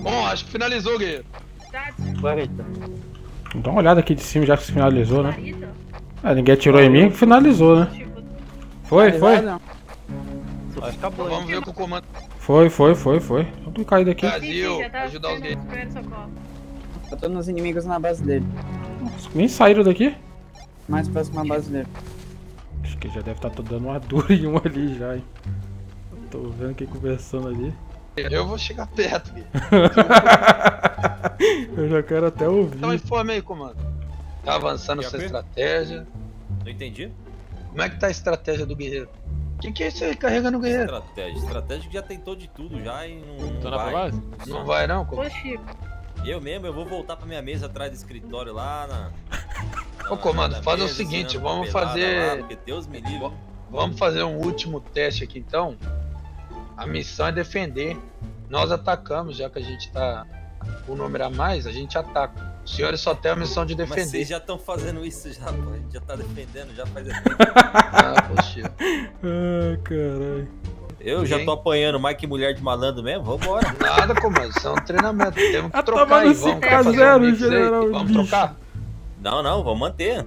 Bom, acho que finalizou, Guerreiro. Dá uma olhada aqui de cima já que se finalizou, né? Ah, ninguém atirou em mim, finalizou, né? Foi, foi. Acho que acabou. Vamos ver com o comando Foi, foi, foi, foi. Tudo caído aqui. Brasil. Ajudar os tô nos inimigos na base dele. Nem saíram daqui? Mais próximo à base dele. Acho que já deve estar tá dando uma dura em um ali já, hein? Tô vendo quem conversando ali. Eu vou chegar perto, Guerreiro. Eu já quero até ouvir. Então informe aí, comando. Tá avançando sua estratégia. Não entendi? Como é que tá a estratégia do guerreiro? O que, que é isso aí carregando o guerreiro? Estratégia. Estratégia que já tentou de tudo já e não, não Tô na vai. base? Não vai não, Ô, Chico. Eu mesmo, eu vou voltar pra minha mesa atrás do escritório lá na... Ô comando, na faz o mesa, seguinte, ensinando vamos fazer. lá, Deus me livre. Vamos fazer um último teste aqui então. A missão é defender. Nós atacamos, já que a gente tá com o número a mais, a gente ataca. Os senhores só têm a missão de Mas defender. vocês já estão fazendo isso já, pô. A gente já tá defendendo já faz tempo. Ah, poxa. Ai, caralho. Eu já tô apanhando mais que mulher de malandro mesmo, vambora. Nada, comando, isso é um treinamento. Temos que trocar tomar aí. Vamos 5 a fazer 0, um aí? general Vamos trocar? Não, não, vamos manter.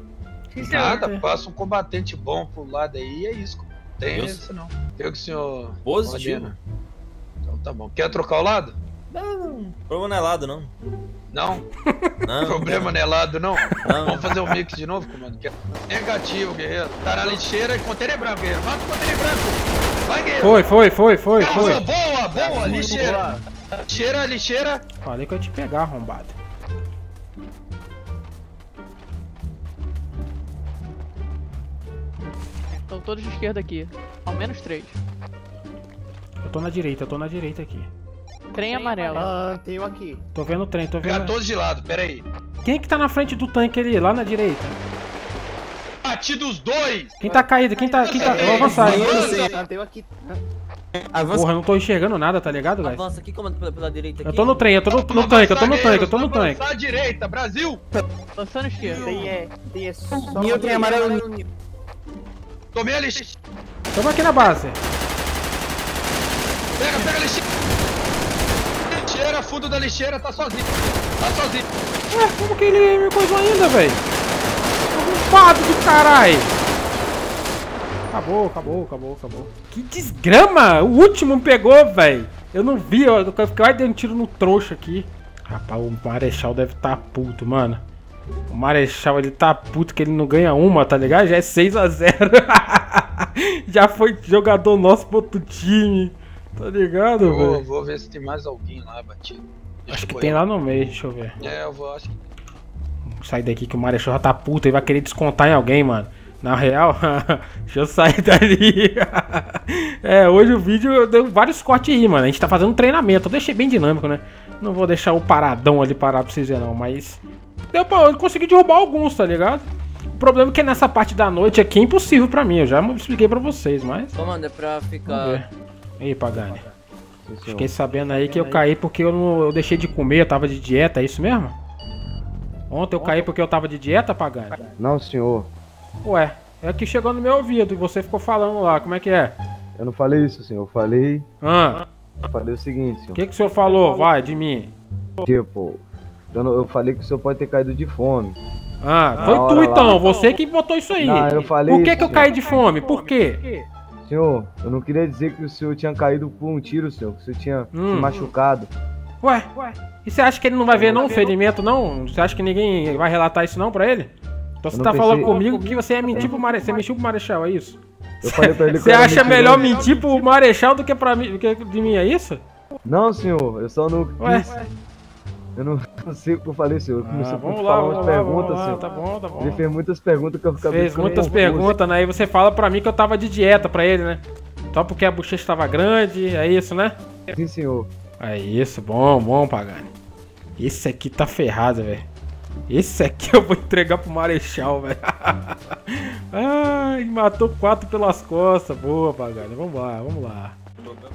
Nada, passa um combatente bom pro lado aí e é isso. Tem isso não. Tem que o senhor. Positivo. ordena. Então tá bom. Quer trocar o lado? Não, problema não é lado, não. Não? Não. Problema não é lado, não? Não. Vamos fazer um mix de novo, comando? É Negativo, guerreiro. Tá na lixeira e container branco, guerreiro. Mata o container branco. Vai, guerreiro. Foi, foi, foi, foi, Boa, foi. Boa, boa, lixeira. Lixeira, lixeira. Falei que eu ia te pegar, arrombado. Estão todos de esquerda aqui. Ao menos três. Eu tô na direita, eu tô na direita aqui. Trem amarelo. Ah, tenho aqui. Tô vendo o trem, tô Pegar vendo. todos de lado, pera aí. Quem é que tá na frente do tanque ali, lá na direita? Bati dos dois. Quem tá caído? Quem tá. Quem tá. Eu vou avançar. Tenho aqui. Porra, eu não tô enxergando nada, tá ligado, guys? Avança aqui, comando pela, pela direita aqui. Eu tô no trem, eu tô no, no tanque, eu tô no tanque, eu tô no tanque. Avançar à direita, Brasil. Avançando esquerda. Tem é, tem é só. Nil tem amarelo. Tomei a lixeira. Tamo aqui na base. Pega, pega a lixeira. Lixeira, fundo da lixeira, tá sozinho. Tá sozinho. Ué, como que ele me coisou ainda, velho? Arrombado do caralho! Acabou, acabou, acabou, acabou. Que desgrama! O último pegou, velho! Eu não vi, ó, eu quase dei um tiro no trouxa aqui. Rapaz, o Marechal deve tá puto, mano. O Marechal, ele tá puto que ele não ganha uma, tá ligado? Já é 6x0. Já foi jogador nosso pro outro time. Tá ligado, Eu vou, velho? vou ver se tem mais alguém lá batido. Deixa Acho que tem lá no meio, deixa eu ver. É, eu vou, acho que. Sair daqui que o Marechal já tá puto e vai querer descontar em alguém, mano. Na real, deixa eu sair dali. é, hoje o vídeo deu vários cortes aí, mano. A gente tá fazendo um treinamento. Eu deixei bem dinâmico, né? Não vou deixar o paradão ali parar pra vocês verem, não. Mas deu pra eu consegui derrubar alguns, tá ligado? O problema é que nessa parte da noite aqui é impossível pra mim. Eu já expliquei pra vocês, mas. Comando, é pra ficar. Ei, Pagani. Fiquei sabendo aí que eu caí porque eu, não, eu deixei de comer, eu tava de dieta, é isso mesmo? Ontem eu caí porque eu tava de dieta, Pagani? Não, senhor. Ué, é que chegou no meu ouvido e você ficou falando lá, como é que é? Eu não falei isso, senhor. Eu falei. Ah, Eu falei o seguinte, senhor. o que, que o senhor falou? Vai, de mim. Tipo, eu, não- eu falei que o senhor pode ter caído de fome. Ah, foi tu então, lá. você que botou isso aí. Não, eu falei Por que isso, que eu senhor. caí de fome? Por quê? Senhor, eu não queria dizer que o senhor tinha caído por um tiro, senhor. Que o senhor tinha Hum. se machucado. Ué, e você acha que ele não vai ver não ferimento não? Você acha que ninguém vai relatar isso não pra ele? Então Eu você tá falando pensei- comigo que você é mentir pro Marechal, você mentiu pro Marechal, é isso? Eu falei pra ele que Você acha melhor mentir pro Marechal do que pra mim, do que de mim, é isso? Não, senhor, eu só não Ué. Eu não, não sei o que eu falei, senhor. Eu comecei Ah, vamos lá, vamos lá, perguntas, vamos lá, senhor. tá bom, tá bom. Ele fez muitas perguntas que eu ficava Fez muitas perguntas, né? Aí você fala pra mim que eu tava de dieta pra ele, né? Só porque a bochecha tava grande, é isso, né? Sim, senhor. É isso, bom, bom, Pagani. Esse aqui tá ferrado, velho. Esse aqui eu vou entregar pro Marechal, velho. Ai, matou quatro pelas costas. Boa, Pagani. Vamos lá, vamos lá.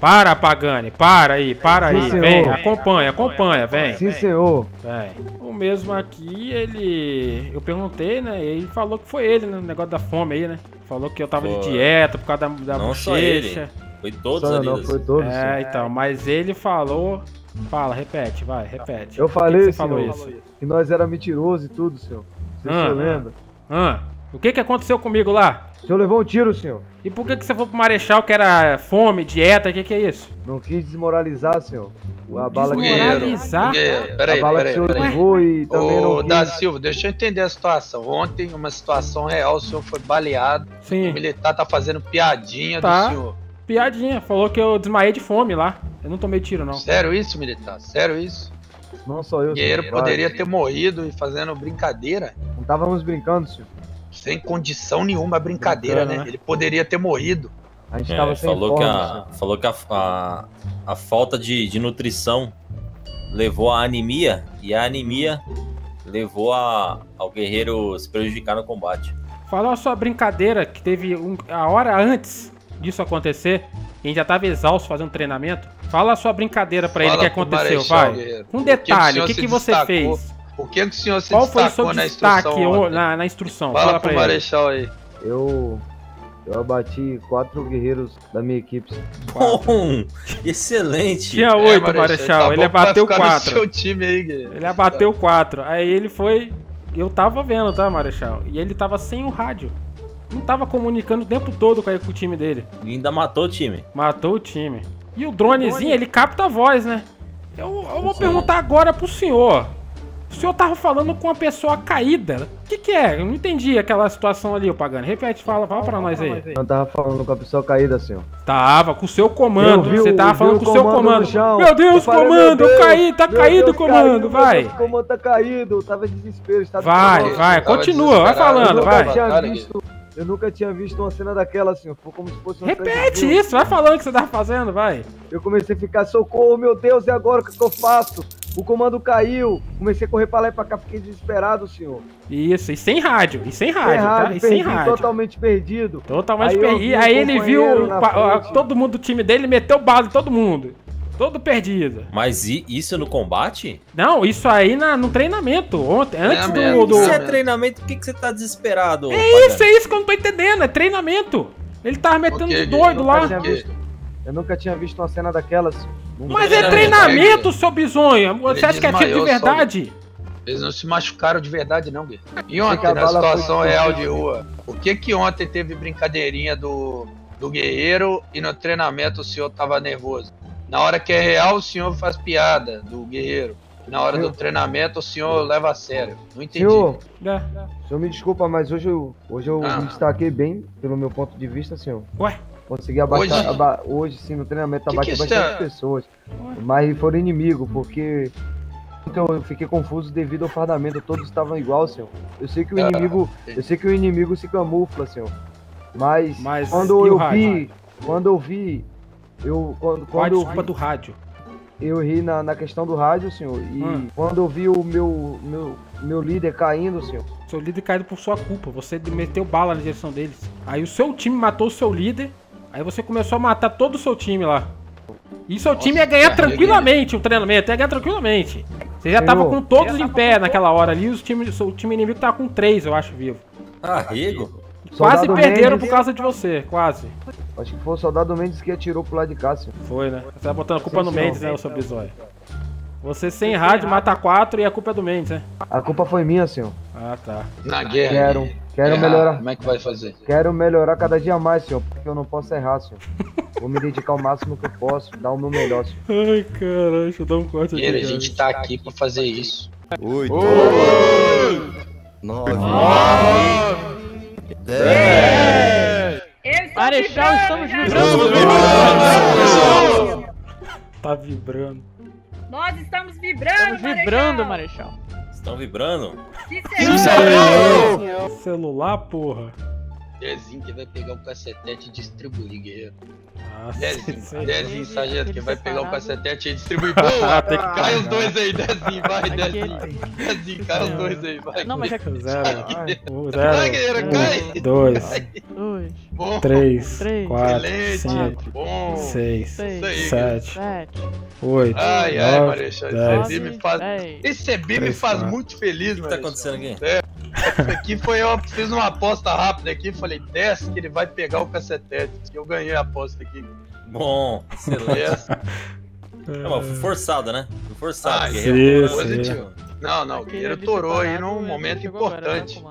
Para, Pagani, para aí, para Sim, aí. senhor. Vem, acompanha, acompanha, vem. Sim, senhor. Vem. O mesmo aqui, ele. Eu perguntei, né? E ele falou que foi ele, né? O negócio da fome aí, né? Falou que eu tava de Foi. dieta por causa da, da Não só bochecha. ele. Foi todos Só ali. não, foi todos, É, senhor. então, mas ele falou. Fala, repete, vai, repete. Eu Por que falei, que você falou senhor, isso? que nós era mentiroso e tudo, senhor. Você Ah. se lembra? Ah, o que que aconteceu comigo lá? O senhor levou um tiro, senhor. E por que que você foi pro Marechal que era fome, dieta, o que que é isso? Não quis desmoralizar, senhor. A bala que Desmoralizar? Guerreiro, peraí, a bala peraí, que o senhor peraí. levou e também Ô, não Da quis. Silva, deixa eu entender a situação. Ontem, uma situação real, o senhor foi baleado. Sim. O militar tá fazendo piadinha Tá. do senhor. Piadinha, falou que eu desmaiei de fome lá. Eu não tomei tiro, não. Sério isso, militar? Sério isso? Não só eu, O guerreiro senhor. poderia ter morrido e fazendo brincadeira. Não estávamos brincando, senhor. Sem condição nenhuma, brincadeira, Brincando, né? né? Ele poderia ter morrido. A gente É, tava sem falou, que forma, a, senhor. falou que a, a, a falta de, de nutrição levou à anemia e a anemia levou a, ao guerreiro se prejudicar no combate. Fala a sua brincadeira que teve um- a hora antes disso acontecer. que A gente já tava exausto fazendo treinamento. Fala a sua brincadeira pra ele que aconteceu, Marechal, vai. guerreiro. Que que o detalhe, o que, se que você destacou? fez? Por que, que o senhor se Qual foi o destacou seu na destaque instrução? o- na, na instrução? Fala Fala pro pra ele. Marechal aí. Eu. Eu abati quatro guerreiros da minha equipe. Bom, excelente. Tinha É, oito, Marechal. tá ele abateu quatro. seu time aí, guerreiro. Ele abateu quatro. Aí ele foi. Eu tava vendo, tá, Marechal? E ele tava sem o rádio. Não tava comunicando o tempo todo com, com o time dele. E ainda matou o time. Matou o time. E o dronezinho, ele capta a voz, né? Eu, eu vou perguntar agora pro senhor. O senhor tava falando com uma pessoa caída. O que, que é? Eu não entendi aquela situação ali, ô Pagani. Repete, fala, fala pra nós aí. Eu tava falando com a pessoa caída, senhor. Tava com o seu comando. Eu vi Você o- tava vi falando o com o seu comando comando. Meu Deus, Eu falei, comando, meu eu Deus, caí, tá caído, Deus, comando, caído, vai. O comando tá caído, eu tava em desespero. Estado de Vai, vai, continua, vai falando, eu vai. Nunca tinha Cara, visto, eu nunca tinha visto uma cena daquela, assim, foi como se fosse uma Repete isso, vai falando o que você tava fazendo, vai. Eu comecei a ficar, socorro, meu Deus, e agora o que, que eu faço? O comando caiu. Comecei a correr pra lá e pra cá, fiquei desesperado, senhor. Isso, e sem rádio, e sem rádio, Sem tá? rádio, E sem perdi, rádio. totalmente perdido. Totalmente perdido. vi Aí um ele viu todo mundo do time dele meteu bala em todo mundo. Todo perdido. Mas isso no combate? Não, isso aí na, no treinamento, ontem, antes do. Treinamento. do... Se é treinamento, por que, que você tá desesperado? É isso, é isso que eu não tô entendendo, é treinamento. Ele tava metendo de doido Eu nunca lá. tinha visto- Eu nunca tinha visto uma cena daquelas. Mas é treinamento, seu bisonho. Você acha que é tiro de só. verdade? Eles não se machucaram de verdade, não, Gui. E que ontem, a na situação real de rua, o que que ontem teve brincadeirinha do, do guerreiro e no treinamento o senhor tava nervoso? Na hora que é real, o senhor faz piada do guerreiro. Na hora do treinamento, o senhor leva a sério. Não entendi. Senhor, É. senhor me desculpa, mas hoje eu, hoje eu Ah. me destaquei bem, pelo meu ponto de vista, senhor. Ué? Consegui abaixar, Hoje? aba- hoje sim, no treinamento, Que abati bastante é? pessoas. Mas foram inimigo, porque então eu fiquei confuso devido ao fardamento, todos estavam igual, senhor. Eu sei que o Ah, inimigo, eu sei que o inimigo se camufla, senhor. Mas, Mas quando eu rádio? vi, quando eu vi, eu quando, quando eu vi, do rádio? eu ri na, na questão do rádio, senhor. E Hum. quando eu vi o meu, meu, meu líder caindo, senhor. Seu líder caído por sua culpa. Você meteu bala na direção deles. Aí o seu time matou o seu líder. Aí você começou a matar todo o seu time lá. E seu time ia ganhar tranquilamente o treinamento, ia ganhar tranquilamente. Você já Senhor, tava com todos em pé naquela hora ali, os time, o time inimigo tava com três, eu acho, vivo. Arrego? Quase Soldado perderam Mendes. por causa de você, quase. Acho que foi o soldado Mendes que atirou pro lado de cá, senhor. Foi, né? Você tá botando a culpa Sim, no. Mendes, né, o seu bisóio. Você sem rádio mata quatro e a culpa é do Mendes, né? A culpa foi minha, senhor. Ah, tá. Na guerra. Quero, quero Guerra, melhorar. Como é que vai fazer? Quero melhorar cada dia mais, senhor, porque eu não posso errar, senhor. Vou me dedicar o máximo que eu posso, dar o meu melhor, senhor. Ai, caralho, deixa eu dar um corte Guerreiro, a gente tá aqui pra fazer isso. Oito. Nove. Marechal, estamos vibrando! Tá vibrando. Nós estamos vibrando, Estamos vibrando, Marechal. Marechal. Estão vibrando? Celular, porra. Dezinho que vai pegar o cacetete e distribuir, guerreiro. Ah, Dezinho. Dezinho, sargento, que vai pegar o cacetete e distribuir. Boa! Tem que Cai os dois aí, Dezinho, vai, Dezinho. Dezinho, cai os dois aí, vai. Não, mas é que. Zero. Vai, guerreiro, cai. Dois. Dois. Bom. Três. Quatro. Cinco. Bom. Seis. Seis. Isso aí, Sete. Sete. Oito. Ai, ai, Marechal, dez. esse B me faz. Muito feliz, O mano. que tá acontecendo aqui? Isso aqui foi eu fiz uma aposta rápida aqui, falei, desce que ele vai pegar o cacetete. que Eu ganhei a aposta aqui. Bom, excelente. Mas foi forçada, né? Foi forçada. Ah, guerreiro. sim, positivo. Não, não, o guerreiro torou aí num momento né, importante.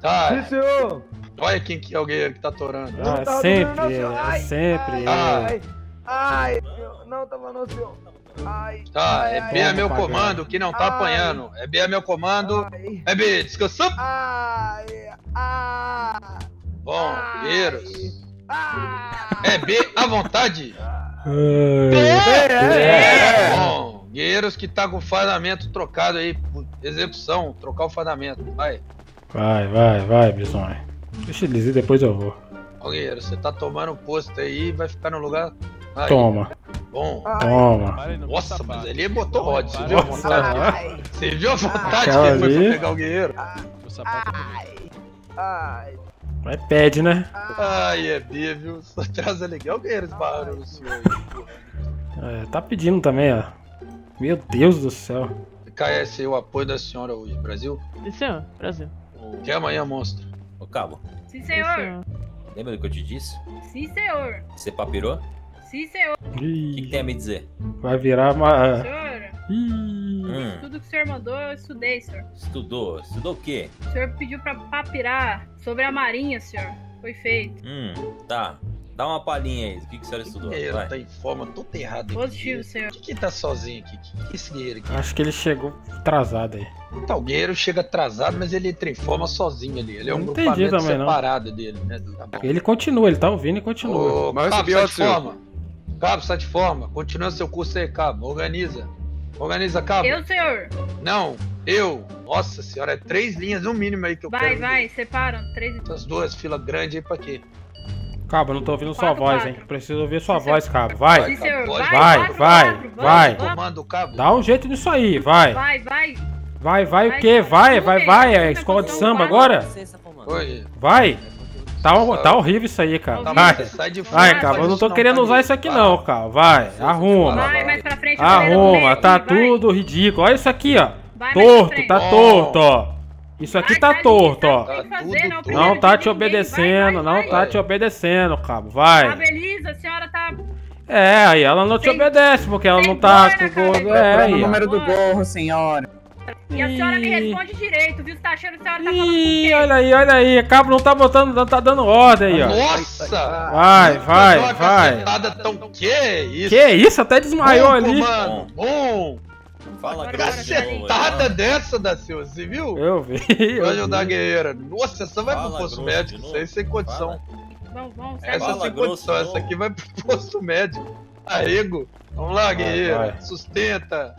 Tá, Sim, senhor. olha quem que é o guerreiro que tá torando. Ah, tava sempre, é Ai, sempre. ai. Ai, ai, não tava não, senhor. Ai, Tá, ai, é ai, B é meu pagando. comando, que não tá Ai. apanhando. É B é meu comando. ai, É B, descansou. ai, ai, Bom, guerreiros. É B à vontade. Ai. Bom, guerreiros que tá com o fardamento trocado aí, por execução, trocar o fardamento. Vai. Vai, vai, vai, Bisonho. Deixa eles ir, depois eu vou. Ó, guerreiro, você tá tomando posto aí e vai ficar no lugar. Aí. Toma, Bom. toma. Nossa, passa mas ele botou rod, você viu a vontade? Você viu a vontade que ele foi pra pegar o guerreiro? É Ai, Vai, pede, né? Ai, é B, viu? Só traz legal o guerreiro esbarrando no senhor aí. É, tá pedindo também, ó. Meu Deus do céu. KS, o apoio da senhora hoje, Brasil? Sim, senhor. Brasil. Até amanhã, monstro. Ô, Cabo, Sim, Sim, senhor. lembra do que eu te disse? Sim, senhor. Você papirou? Sim, senhor. O que, que tem a me dizer? vai virar uma. Senhor, Hum, tudo que o senhor mandou, eu estudei, senhor. estudou? Estudou o quê? O senhor pediu pra papirar sobre a marinha, senhor. Foi feito. Hum, tá. Dá uma palhinha aí. O que, que a senhora estudou? Guerreiro Vai. tá em forma todo errado. Positivo, senhor. Por que, que tá sozinho aqui? Que, que esse guerreiro aqui? acho que ele chegou atrasado aí. Tá, o guerreiro chega atrasado, mas ele entra em forma sozinho ali. Ele é um Não grupamento também, não. separado dele, né? Tá. Ele continua, ele tá ouvindo e continua. Ô, Mas subi sai de forma. Cabo, sai de forma. Continua seu curso aí, Cabo. Organiza. Organiza, Cabo. Eu, senhor. Não, eu. Nossa senhora, é três linhas no mínimo aí que eu Vai, quero. vai, separam. Três e Essas duas filas grandes aí pra quê? Cabo, eu não tô ouvindo sua Quatro, voz, quatro. hein? Preciso ouvir sua Sim, voz, Cabo. Vai, Sim, senhor. Vai, vai, quatro, vai, quatro, vamos, vai. vamos. Comando, Cabo. dá um jeito nisso aí, vai. Vai, vai. Vai, vai o Vai, quê? Vai, vai, vai. É escola de samba vai. agora? Oi. Vai. Tá, tá horrível isso aí, cara. Tá Vai. Sai de Vai, Cabo, eu não tô querendo tá usar isso aqui não, cara. Vai, arruma. Vai, mais pra frente. a Arruma, tá vai. tudo ridículo. Olha isso aqui, ó. Vai Torto, tá torto, ó. Isso aqui tá torto, ó. Tá não, tá te obedecendo, não vai, tá te obedecendo, Cabo. Tá, Vai. beleza, a senhora tá. É, aí ela não te obedece, porque ela não tá com o. É, aí, número do gorro, senhora. E a senhora me responde direito, viu? Você tá achando que a senhora tá falando com Ih, quem? olha aí, olha aí. Cabo não tá botando, não tá dando ordem aí, ó. Nossa! Vai, vai, vai. cacetada Tão... Que isso? Que isso? Até desmaiou Bom, ali. comando, Bom! Fala Agora, Cacetada vai. dessa da Silva, você viu? Eu vi. eu Vai ajudar a vi. guerreira. Nossa, essa vai Fala pro posto grosso médico, isso aí sem condição. Vamos, vamos, Essa. Fala sem grosso condição, essa aqui vai pro posto médico. Arrego. Vamos lá, guerreira. vai. Sustenta.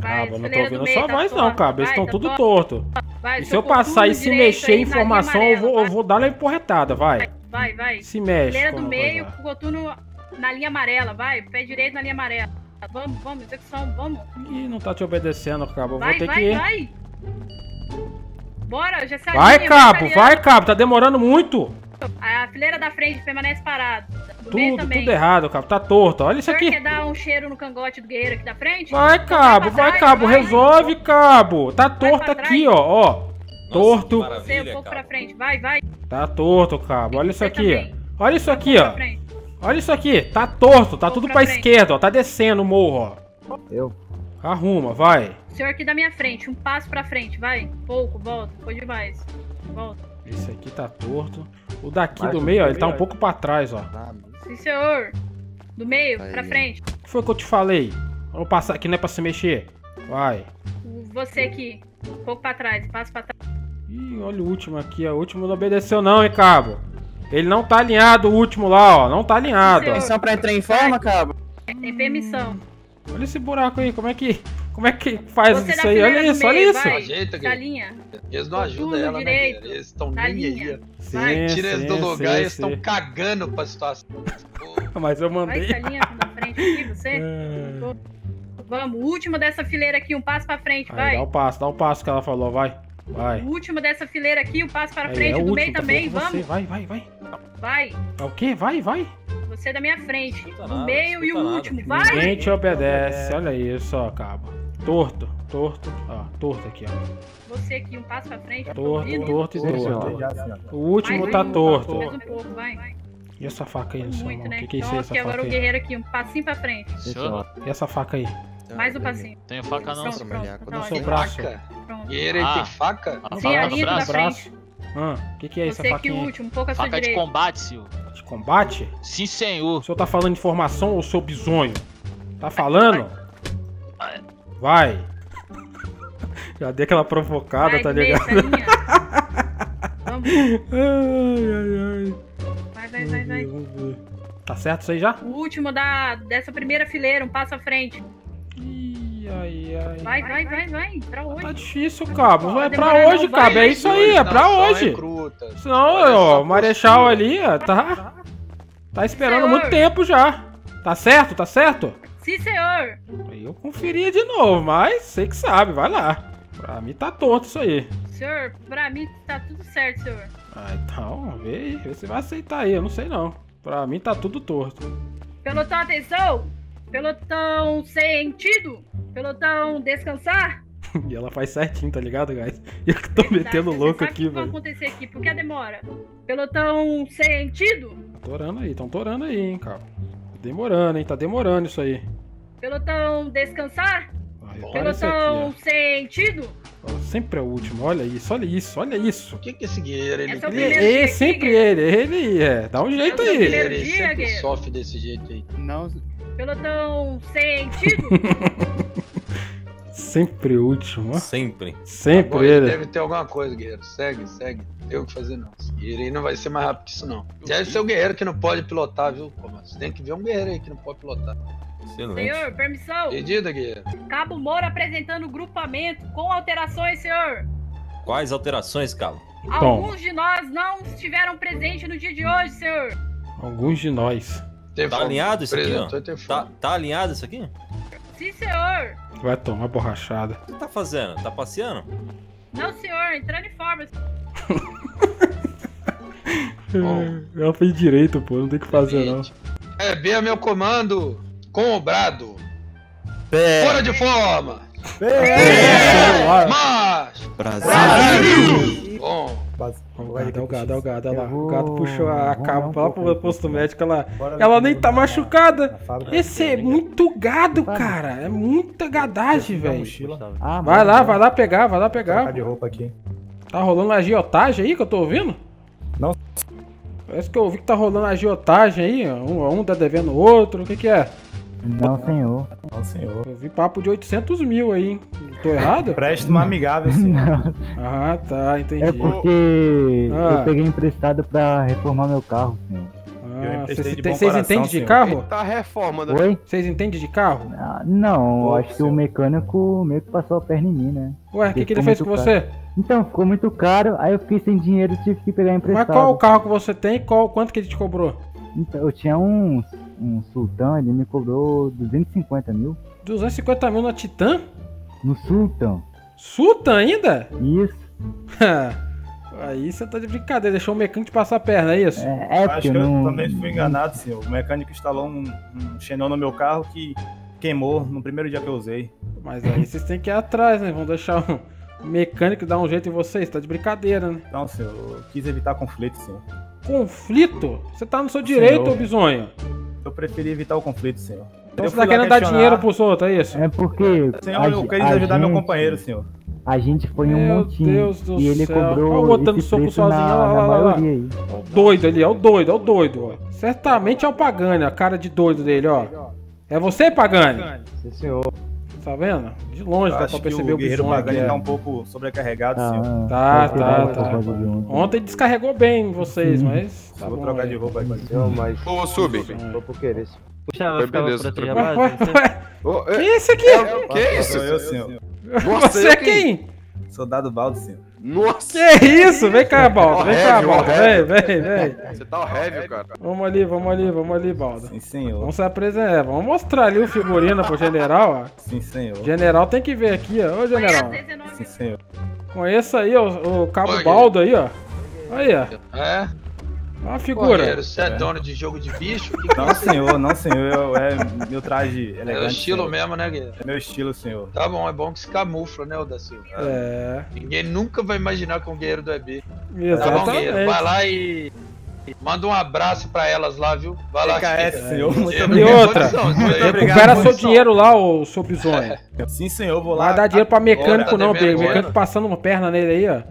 Vai, Cabo, eu não tô ouvindo meio, sua tá voz não. Cabo. Eles Vai, estão tá tudo torto. torto. Vai, E se eu passar e se mexer em informação, eu vou, eu vou dar uma emporretada, vai. Vai, vai. Se mexe. Fileira do meio, vai. coturno na linha amarela, vai. Pé direito na linha amarela. Vamos, vamos, execução, vamos. Ih, não tá te obedecendo, Cabo. Eu vou Vai, ter vai, que ir. vai. Bora, já se Vai, Cabo, vai. Cabo. Tá demorando muito. A fileira da frente permanece parada. Do Tudo, tudo errado, Cabo. Tá torto. Olha O isso aqui. quer dar um cheiro no cangote do guerreiro aqui da frente? Vai, Então Cabo, vai, trás, Cabo. vai. Resolve, Cabo. Tá torto aqui, ó. Ó. Torto. Você, um pouco pra frente. Vai, vai. Tá torto, Cabo. Olha isso aqui. Olha isso aqui, ó. Olha isso aqui. Tá torto. Tá tudo pra pra esquerda, ó. Tá descendo o morro, ó. Eu. Arruma, vai. Senhor aqui da minha frente, um passo pra frente, vai. Pouco, volta, foi demais. Volta. Esse aqui tá torto. O daqui Mais do meio, ó, ele tá um pouco pra trás, ó. Sim, senhor. Do meio, pra Aí. frente. O que foi que eu te falei? Vamos passar aqui, não é pra se mexer. Vai. O- Você aqui, um pouco pra trás, passo pra trás. Ih, olha o último aqui, ó. O último não obedeceu não, hein, cabo. Ele não tá alinhado, o último lá, ó. Não tá alinhado, ó. Permissão pra entrar em forma, cabo? Tem permissão. Olha esse buraco aí, como é que. Como é que faz Você isso aí? Olha isso, olha isso. vai. Ajeita, Guilherme. linha. Eles não ajudam ela, né, direito. Guilherme? Eles estão nem linha. aí. Sim, Tira eles do lugar sim, e eles estão cagando pra situação. Mas eu Vai mandei. essa linha da frente aqui, você. Vamos, o último dessa fileira aqui, um passo pra frente, Aí, vai. dá o passo, dá o passo que ela falou, vai. Vai. O último dessa fileira aqui, um passo para Aí, frente, é o do último, meio tá também, vamos. Você. Vai, vai, vai. Vai, É o quê? Vai, vai. Você da minha frente. Do nada, meio e o escuta nada. último, vai. Ninguém te obedece. Olha isso, ó, cabo. Torto, torto. Ó, torto aqui, ó. Você aqui, um passo pra frente. tô Torto, torto e senhor. torto. O último Mais tá um, torto. Mais um pouco, vai. E essa faca aí Muito, mão? O né? que, que é isso então essa agora faca o aí? guerreiro aqui, um passinho pra frente. E essa faca aí? Mais um passinho. Tenho faca não, Pronto, seu pronto, tá No seu braço. Guerreiro aí Ah. tem faca? A Sim, faca ali no da braço. Ah, o que, que é essa Você aqui, o aí? último, um pouco à sua Faca de direita. combate, senhor. De combate? Sim, senhor. O senhor tá falando informação ou seu bisonho? Tá falando? Vai. Já dei aquela provocada, Vai, tá ligado? Vamos. Ai, ai, ai. Vai, vai, vai, vai. Vamos ver. Tá certo isso aí já? O último da, dessa primeira fileira, um passo à frente. Ih, ai, ai. Vai, vai, vai, vai. Pra onde? Tá difícil, cabo. Vai Tá pra hoje, vai, cabo. É vai. isso aí, é pra hoje. recruta. Senão, ó, o Marechal ali, ó, tá. Tá esperando Senhor. muito tempo já. Tá certo? Tá certo? Sim, senhor. Aí eu conferia de novo, mas sei que sabe, vai lá. Pra mim tá torto isso aí. Senhor, pra mim tá tudo certo, senhor. Ah, então, vê aí, vê se vai aceitar aí, eu não sei não. Pra mim tá tudo torto. Pelotão, atenção! Pelotão sentido! Pelotão descansar! E ela faz certinho, tá ligado, guys? E eu que tô metendo louco aqui, O que vai velho. acontecer aqui? Por que a demora? Pelotão sentido! Torando aí, tão torando aí, hein, cara. Tá demorando, hein, tá demorando isso aí. Pelotão descansar! Aí, aqui, Pelotão sentido! Sempre é o último, olha isso, olha isso, olha isso. O que que esse guerreiro ele é o Ele, é dia sempre ele, ele é. Dá um jeito É aí. primeiro Ele sempre guerreiro. sofre desse jeito aí. Não. Pelotão sentido! Sempre o último, ó. Sempre. Sempre Agora ele ele. deve ter alguma coisa, guerreiro. Segue, segue. Não tem o que fazer, não. Esse guerreiro aí não vai ser mais rápido que isso, não. Deve ser o guerreiro que não pode pilotar, viu, Comas? Tem que ver um guerreiro aí que não pode pilotar. Excelente. senhor, permissão! Pedida, guerreiro. Cabo Moura apresentando o grupamento com alterações, senhor! Quais alterações, Cabo? Alguns de nós não estiveram presentes no dia de hoje, senhor! Alguns de nós. Tá alinhado isso aqui, ó? Tá, tá alinhado isso aqui? Sim, senhor! Vai tomar borrachada. O que tá fazendo? Tá passeando? Não, senhor, entrando em forma. Ela fez direito, pô, não tem o que fazer não. É, B é meu comando. Com o brado. Fora de forma. Marcha. Brasil! Bom. O gado, é o gado, é o gado, olha lá. O gado puxou a cabo lá pro posto médico, ela, ela nem tá machucada. Esse é muito gado, cara. É muita gadagem, velho. Ah, Vai lá, vai lá pegar, vai lá pegar. de roupa aqui. Tá rolando agiotagem aí que eu tô ouvindo? Não. Parece que eu ouvi que tá rolando agiotagem aí, um, um tá devendo o outro, o que que é? Não, senhor. Não, senhor. Eu vi papo de 800 mil aí, hein? Tô errado? Preste uma amigável, senhor. Ah, tá, entendi. É porque Ah. eu peguei emprestado pra reformar meu carro, senhor. Ah, vocês entendem de senhor. carro? Tá reforma, né? Oi? Vocês entendem de carro? Ah, não, Pô, acho que o mecânico meio que passou a perna em mim, né? Ué, o que, que ele fez com muito você? caro. Então, ficou muito caro, aí eu fiquei sem dinheiro e tive que pegar emprestado. Mas qual o carro que você tem e qual, quanto que ele te cobrou? Então, eu tinha um, um Sultão, ele me cobrou 250 mil. 250 mil na Titan? No Sultão. Sultan ainda? Isso. Aí você tá de brincadeira, deixou o mecânico passar a perna, é isso? É, é Acho que eu não... também fui enganado, senhor. O mecânico instalou um, um xenon no meu carro que queimou no primeiro dia que eu usei. Mas aí vocês têm que ir atrás, né? Vão deixar o mecânico dar um jeito em vocês, tá de brincadeira, né? Não, senhor, eu quis evitar conflito, senhor. Conflito? Você tá no seu direito, Senhor. ô bisonho? Eu preferi evitar o conflito, senhor. Então Eu você tá lá querendo dar dinheiro pros outros, é isso? É porque. Senhor, a eu ge- quis a ajudar meu gente- companheiro, senhor. A gente foi em um Meu montinho. Deus do e ele céu. cobrou. Olha o outro dando esse soco sozinho, na, olha lá, lá. maioria aí. O doido ali, ó. O doido, ó. O doido, ó. Certamente é o Pagani, a cara de doido dele, ó. É você, Pagani? Sim, senhor. Tá vendo? De longe dá pra perceber o o guerreiro bizonho Pagani aqui, tá é. um pouco sobrecarregado, Ah, senhor. Tá, Vai tá, tá. roupa de ontem. Ontem descarregou bem vocês, mas. Tá Vou bom, trocar aí. de roupa aqui. Senhor, mas. Ô, Sub. Foi por querer. senhor. Puxa, Foi beleza, proteger a Ué, ué, ué. Que é- isso aqui? Que isso? Sou eu, senhor. Você é quem? Soldado Baldo, senhor. Nossa! Que isso? Vem cá, Baldo. Vem cá, Baldo. Vem, horrível. vem, vem. Você tá horrível, cara. Vamos ali, vamos ali, vamos ali, Baldo. Sim, senhor. Vamos se apresentar. Vamos mostrar ali o figurino pro general, ó. Sim, senhor. General tem que ver aqui, ó. Ô, general. Sim, senhor. Conheça aí o, o Cabo Oi. Baldo aí, ó. Aí, ó. É? Olha a figura. Correiro, você é dono de jogo de bicho? Que que Não, você- senhor, não, senhor. Eu, é meu traje elegante. É o estilo senhor. mesmo, né, Guilherme? É meu estilo, senhor. Tá bom, é bom que se camufla, né, o da Silva? É. Ninguém nunca vai imaginar com o guerreiro do EB. Tá bom, Exatamente. guerreiro? Vai lá e. Manda um abraço pra elas lá, viu? Vai lá. PKS, senhor. Muito E obrigado. outra, é recupera seu dinheiro lá, ô seu bizonho. Sim, senhor, vou lá. vai dar dinheiro pra mecânico, não, devendo Mecânico passando uma perna nele aí, ó.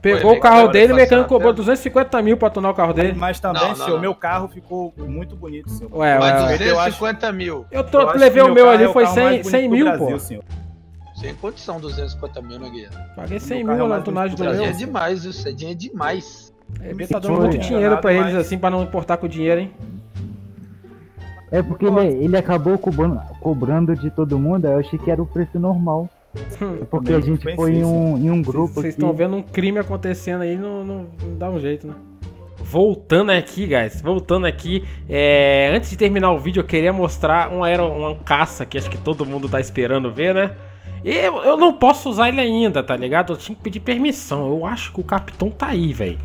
Pegou o carro dele, o mecânico cobrou perna. 250 mil pra tunar o carro dele. Mas também, Não, não, senhor, não. meu carro ficou muito bonito, senhor. Ué, Mas ué, ué. 250 mil. Eu tô, Eu levei o meu ali, é foi carro 100, mais 100 bonito do mil, Brasil, pô. senhor. Sem condição, 250 mil, né, Guilherme? Paguei 100 carro mil é na tunagem do meu. É demais, isso é dinheiro demais. É, tá dando Foi. muito dinheiro pra eles assim, pra não importar com o dinheiro, hein? É porque ele, ele acabou cobrando, cobrando de todo mundo, aí eu achei que era o preço normal. É porque a gente foi em um, em um grupo Vocês estão vendo um crime acontecendo aí, não, não, não dá um jeito, né? Voltando aqui, guys, voltando aqui, é, antes de terminar o vídeo eu queria mostrar um, aero, um caça que acho que todo mundo tá esperando ver, né? E eu, eu não posso usar ele ainda, tá ligado? Eu tinha que pedir permissão, eu acho que o capitão tá aí, velho.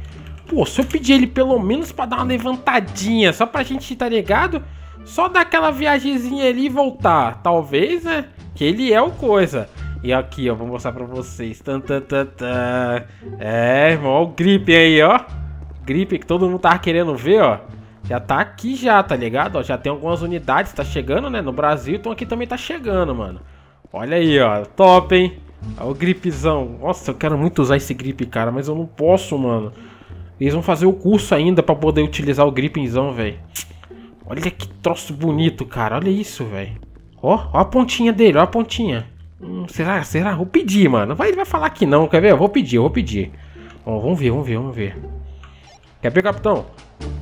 Pô, se eu pedir ele pelo menos pra dar uma levantadinha, só pra gente, tá ligado? Só dar aquela viagemzinha ali e voltar, talvez, né? Que ele é o coisa. E aqui, ó, vou mostrar pra vocês. Tan, tan, tan, tan. É, irmão, ó o grip aí, ó. Grip que todo mundo tava querendo ver, ó. Já tá aqui já, tá ligado? Ó, já tem algumas unidades, tá chegando, né? No Brasil, então aqui também tá chegando, mano. Olha aí, ó. Top, hein? Ó o gripzão. Nossa, eu quero muito usar esse grip, cara, mas eu não posso, mano. Eles vão fazer o curso ainda pra poder utilizar o gripzão, velho. Olha que troço bonito, cara. Olha isso, velho. Ó, ó a pontinha dele, ó a pontinha. Hum, será? Será? Vou pedir, mano. Vai, ele vai falar que não, quer ver? Eu vou pedir, eu vou pedir. Ó, vamos ver, vamos ver, vamos ver. Quer ver, capitão?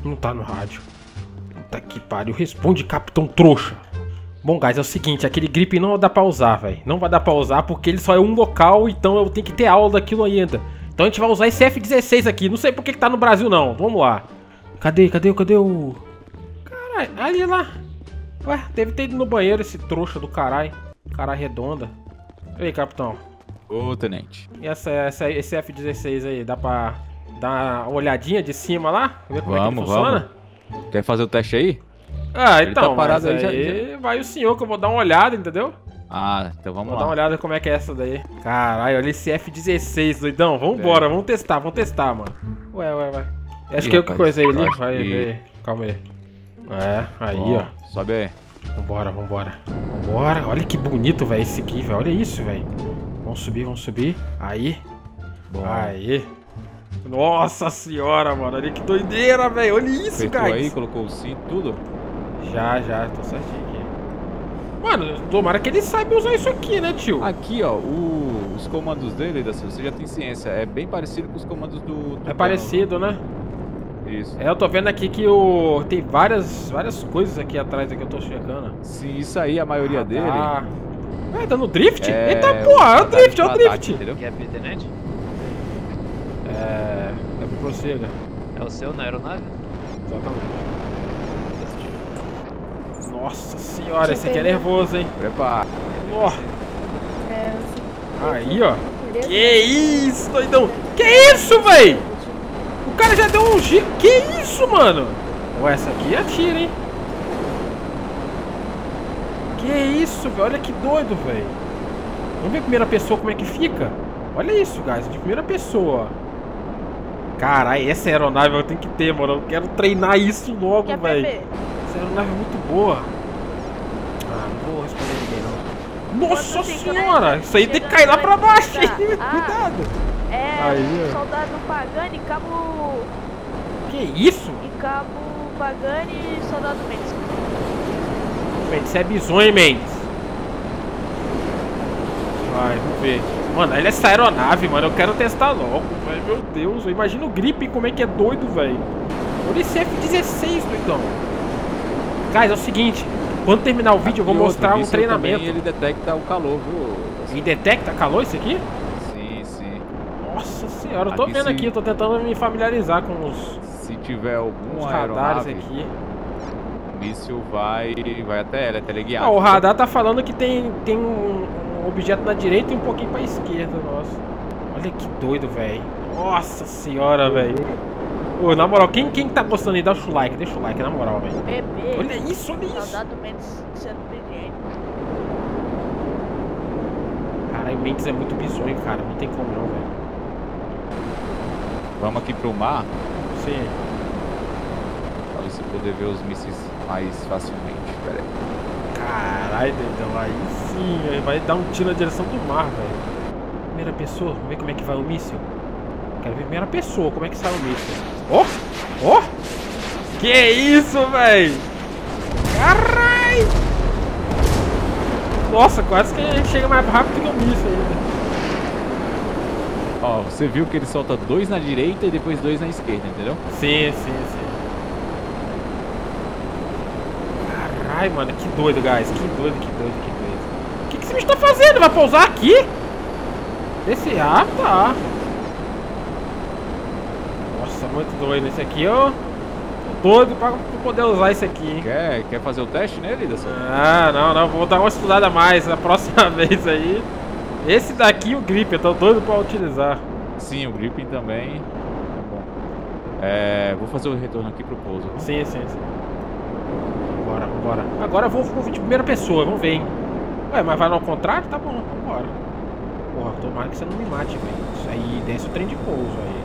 Não tá no rádio. Puta que pariu. Responde, capitão trouxa. Bom, guys, é o seguinte, aquele grip não dá pra usar, velho. Não vai dar pra usar porque ele só é um local, então eu tenho que ter aula daquilo ainda. Então a gente vai usar esse F-16 aqui. Não sei por que que tá no Brasil, não. Vamos lá. Cadê, cadê, cadê o... Caralho, ali lá. Ué, deve ter ido no banheiro esse trouxa do caralho. Cara redonda. E aí, capitão? Ô, tenente. E essa, essa, esse F-16 aí, dá pra dar uma olhadinha de cima lá? Ver como é que Vamos, funciona? vamos. Quer fazer o teste aí? Ah, Ele então, tá parado aí, aí, já- vai o senhor que eu vou dar uma olhada, entendeu? Ah, então vamos Vou lá. dar uma olhada como é que é essa daí. Caralho, olha esse F-16, doidão. Vambora, vamos testar, vamos testar, mano. Ué, ué, ué. Acho Ih, que eu que coisei ali. Vai que- ver. Calma aí. É, aí, Bom, ó. Sobe aí. Vambora, vambora. Vambora. Olha que bonito, velho, esse aqui, velho. Olha isso, velho. Vamos subir, vamos subir. Aí. Aí. Nossa senhora, mano. Olha que doideira, velho. Olha isso, Apertou guys. aí, colocou o cinto, tudo? Já, já, tô certinho aqui. Mano, tomara que ele saiba usar isso aqui, né, tio? Aqui, ó, o- os comandos dele, da você já tem ciência. É bem parecido com os comandos do. do É parecido, né? Isso. É, eu tô vendo aqui que o tem várias, várias coisas aqui atrás aqui eu tô checando. Sim, isso aí, a maioria dele. Ah, é dando drift? É, Eita porra, é o drift, é o drift. entendeu? Quer ver, tenente? É. É pro prossiga. É o seu na aeronave? Exatamente. Nossa senhora, esse aqui é nervoso, hein? Prepara. Ó. Aí, ó. Que isso, doidão? Que isso, véi? O cara já deu um giro. Que isso, mano? Ué, essa aqui atira, hein? Que isso, velho? Olha que doido, velho. Vamos ver a primeira pessoa como é que fica? Olha isso, guys. De primeira pessoa. Caralho, essa aeronave eu tenho que ter, mano. Eu quero treinar isso logo, velho. Essa aeronave é muito boa. Ah, não vou responder ninguém não. Nossa senhora! Isso aí tem que cair lá pra baixo, hein? Cuidado! É, Aí, soldado Pagani, cabo. Que isso? E cabo Pagani e soldado Mendes. Mendes, é bizonho, Mendes. Vai, vamos ver. Mano, olha essa aeronave, mano. Eu quero testar logo, velho. Meu Deus, imagina o Grip como é que é doido, velho. Olha esse F-16, doidão. Guys, é o seguinte. Quando terminar o vídeo, eu vou outro, mostrar um treinamento. também Ele detecta o calor, viu? Ele detecta calor isso aqui? Senhora, eu tô Aqui vendo se- aqui, eu tô tentando me familiarizar com os, Se tiver algum radares aqui. o míssil vai, vai até ela, é teleguiado. Ah, o radar tá falando que tem, tem um, um objeto na direita e um pouquinho pra esquerda, nossa. Olha que doido, velho. Nossa senhora, velho. Ô, na moral, quem, quem tá gostando aí, dá o like, deixa o like, na moral, velho. Bebê. Olha isso, olha isso. Soldado Mendes sendo obediente. Caralho, o Mendes é muito bizonho, cara. Não tem como não, velho. Vamos aqui pro mar, Sim. pra você poder ver os mísseis mais facilmente. Pera aí. Caralho, doidão, aí sim. Vai dar um tiro na direção do mar, velho. Primeira pessoa, vamos ver como é que vai o míssil. Quero ver primeira pessoa, como é que sai o míssil. Ó! Ó! Que isso, velho! Caralho! Nossa, quase que chega mais rápido que o míssil ainda. Ó, você viu que ele solta dois na direita e depois dois na esquerda, entendeu? Sim, sim, sim. Caralho, mano, que doido, guys. Que doido, que doido, que doido. O que, que esse bicho tá fazendo? Vai pousar aqui? Esse ah, tá. Nossa, muito doido. Esse aqui, ó. Tô doido pra, poder usar esse aqui, hein? Quer, quer fazer o teste nele, Dasson? Ah, não, não. Vou dar uma estudada a mais na próxima vez aí. Esse daqui o grip, eu tô doido pra utilizar. Sim, o gripping também. Bom. É, vou fazer o retorno aqui pro pouso. Sim, sim, sim. Bora, vambora. Agora eu vou vídeo de primeira pessoa, vamos ver, hein? Ué, mas vai no contrário? Tá bom, vambora. Porra, tomara que você não me mate, velho. Isso aí, desce o trem de pouso aí.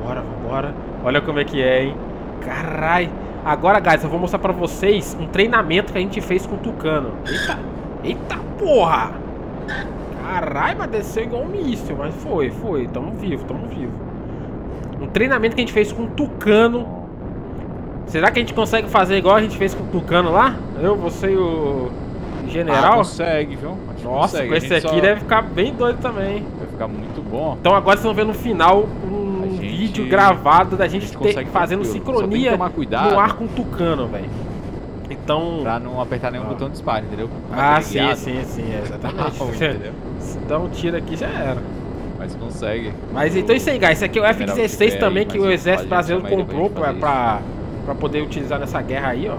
Vambora, vambora. Olha como é que é, hein? Carai. Agora, guys, eu vou mostrar pra vocês um treinamento que a gente fez com o Tucano. Eita, eita porra! Caralho, mas desceu igual um míssil, mas foi, foi. Tamo vivo, tamo vivo. Um treinamento que a gente fez com o Tucano. Será que a gente consegue fazer igual a gente fez com o Tucano lá? Eu, você e o general? Ah, consegue, viu? Acho Nossa, consegue. com A esse gente aqui só- deve ficar bem doido também. Vai ficar muito bom. Então agora vocês vão ver no final um vídeo gravado da gente, ter- consegue fazendo tranquilo. Sincronia no ar com o Tucano, velho. Então. Pra não apertar nenhum botão de disparo, entendeu? Ah, sim, ligado? sim, sim, é, exatamente. Entendeu? Se dá um tiro aqui já era. Mas consegue. Mas então é isso aí, guys. Esse aqui é o General F-16 tiver também que o exército brasileiro comprou pra pra, pra, pra poder utilizar nessa guerra aí, ó.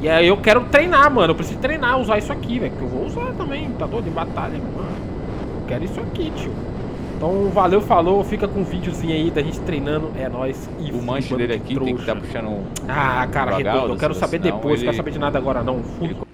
E aí eu quero treinar, mano. Eu preciso treinar, usar isso aqui, velho. Que eu vou usar também, tá doido? Em batalha, mano. Eu quero isso aqui, tio. Então, valeu, falou. Fica com um videozinho aí da gente treinando. É nóis. E O manche dele de aqui tem que trouxa. estar puxando. Ah, cara, redondo. Eu quero saber depois. Não quero saber de nada agora, não. Fundo.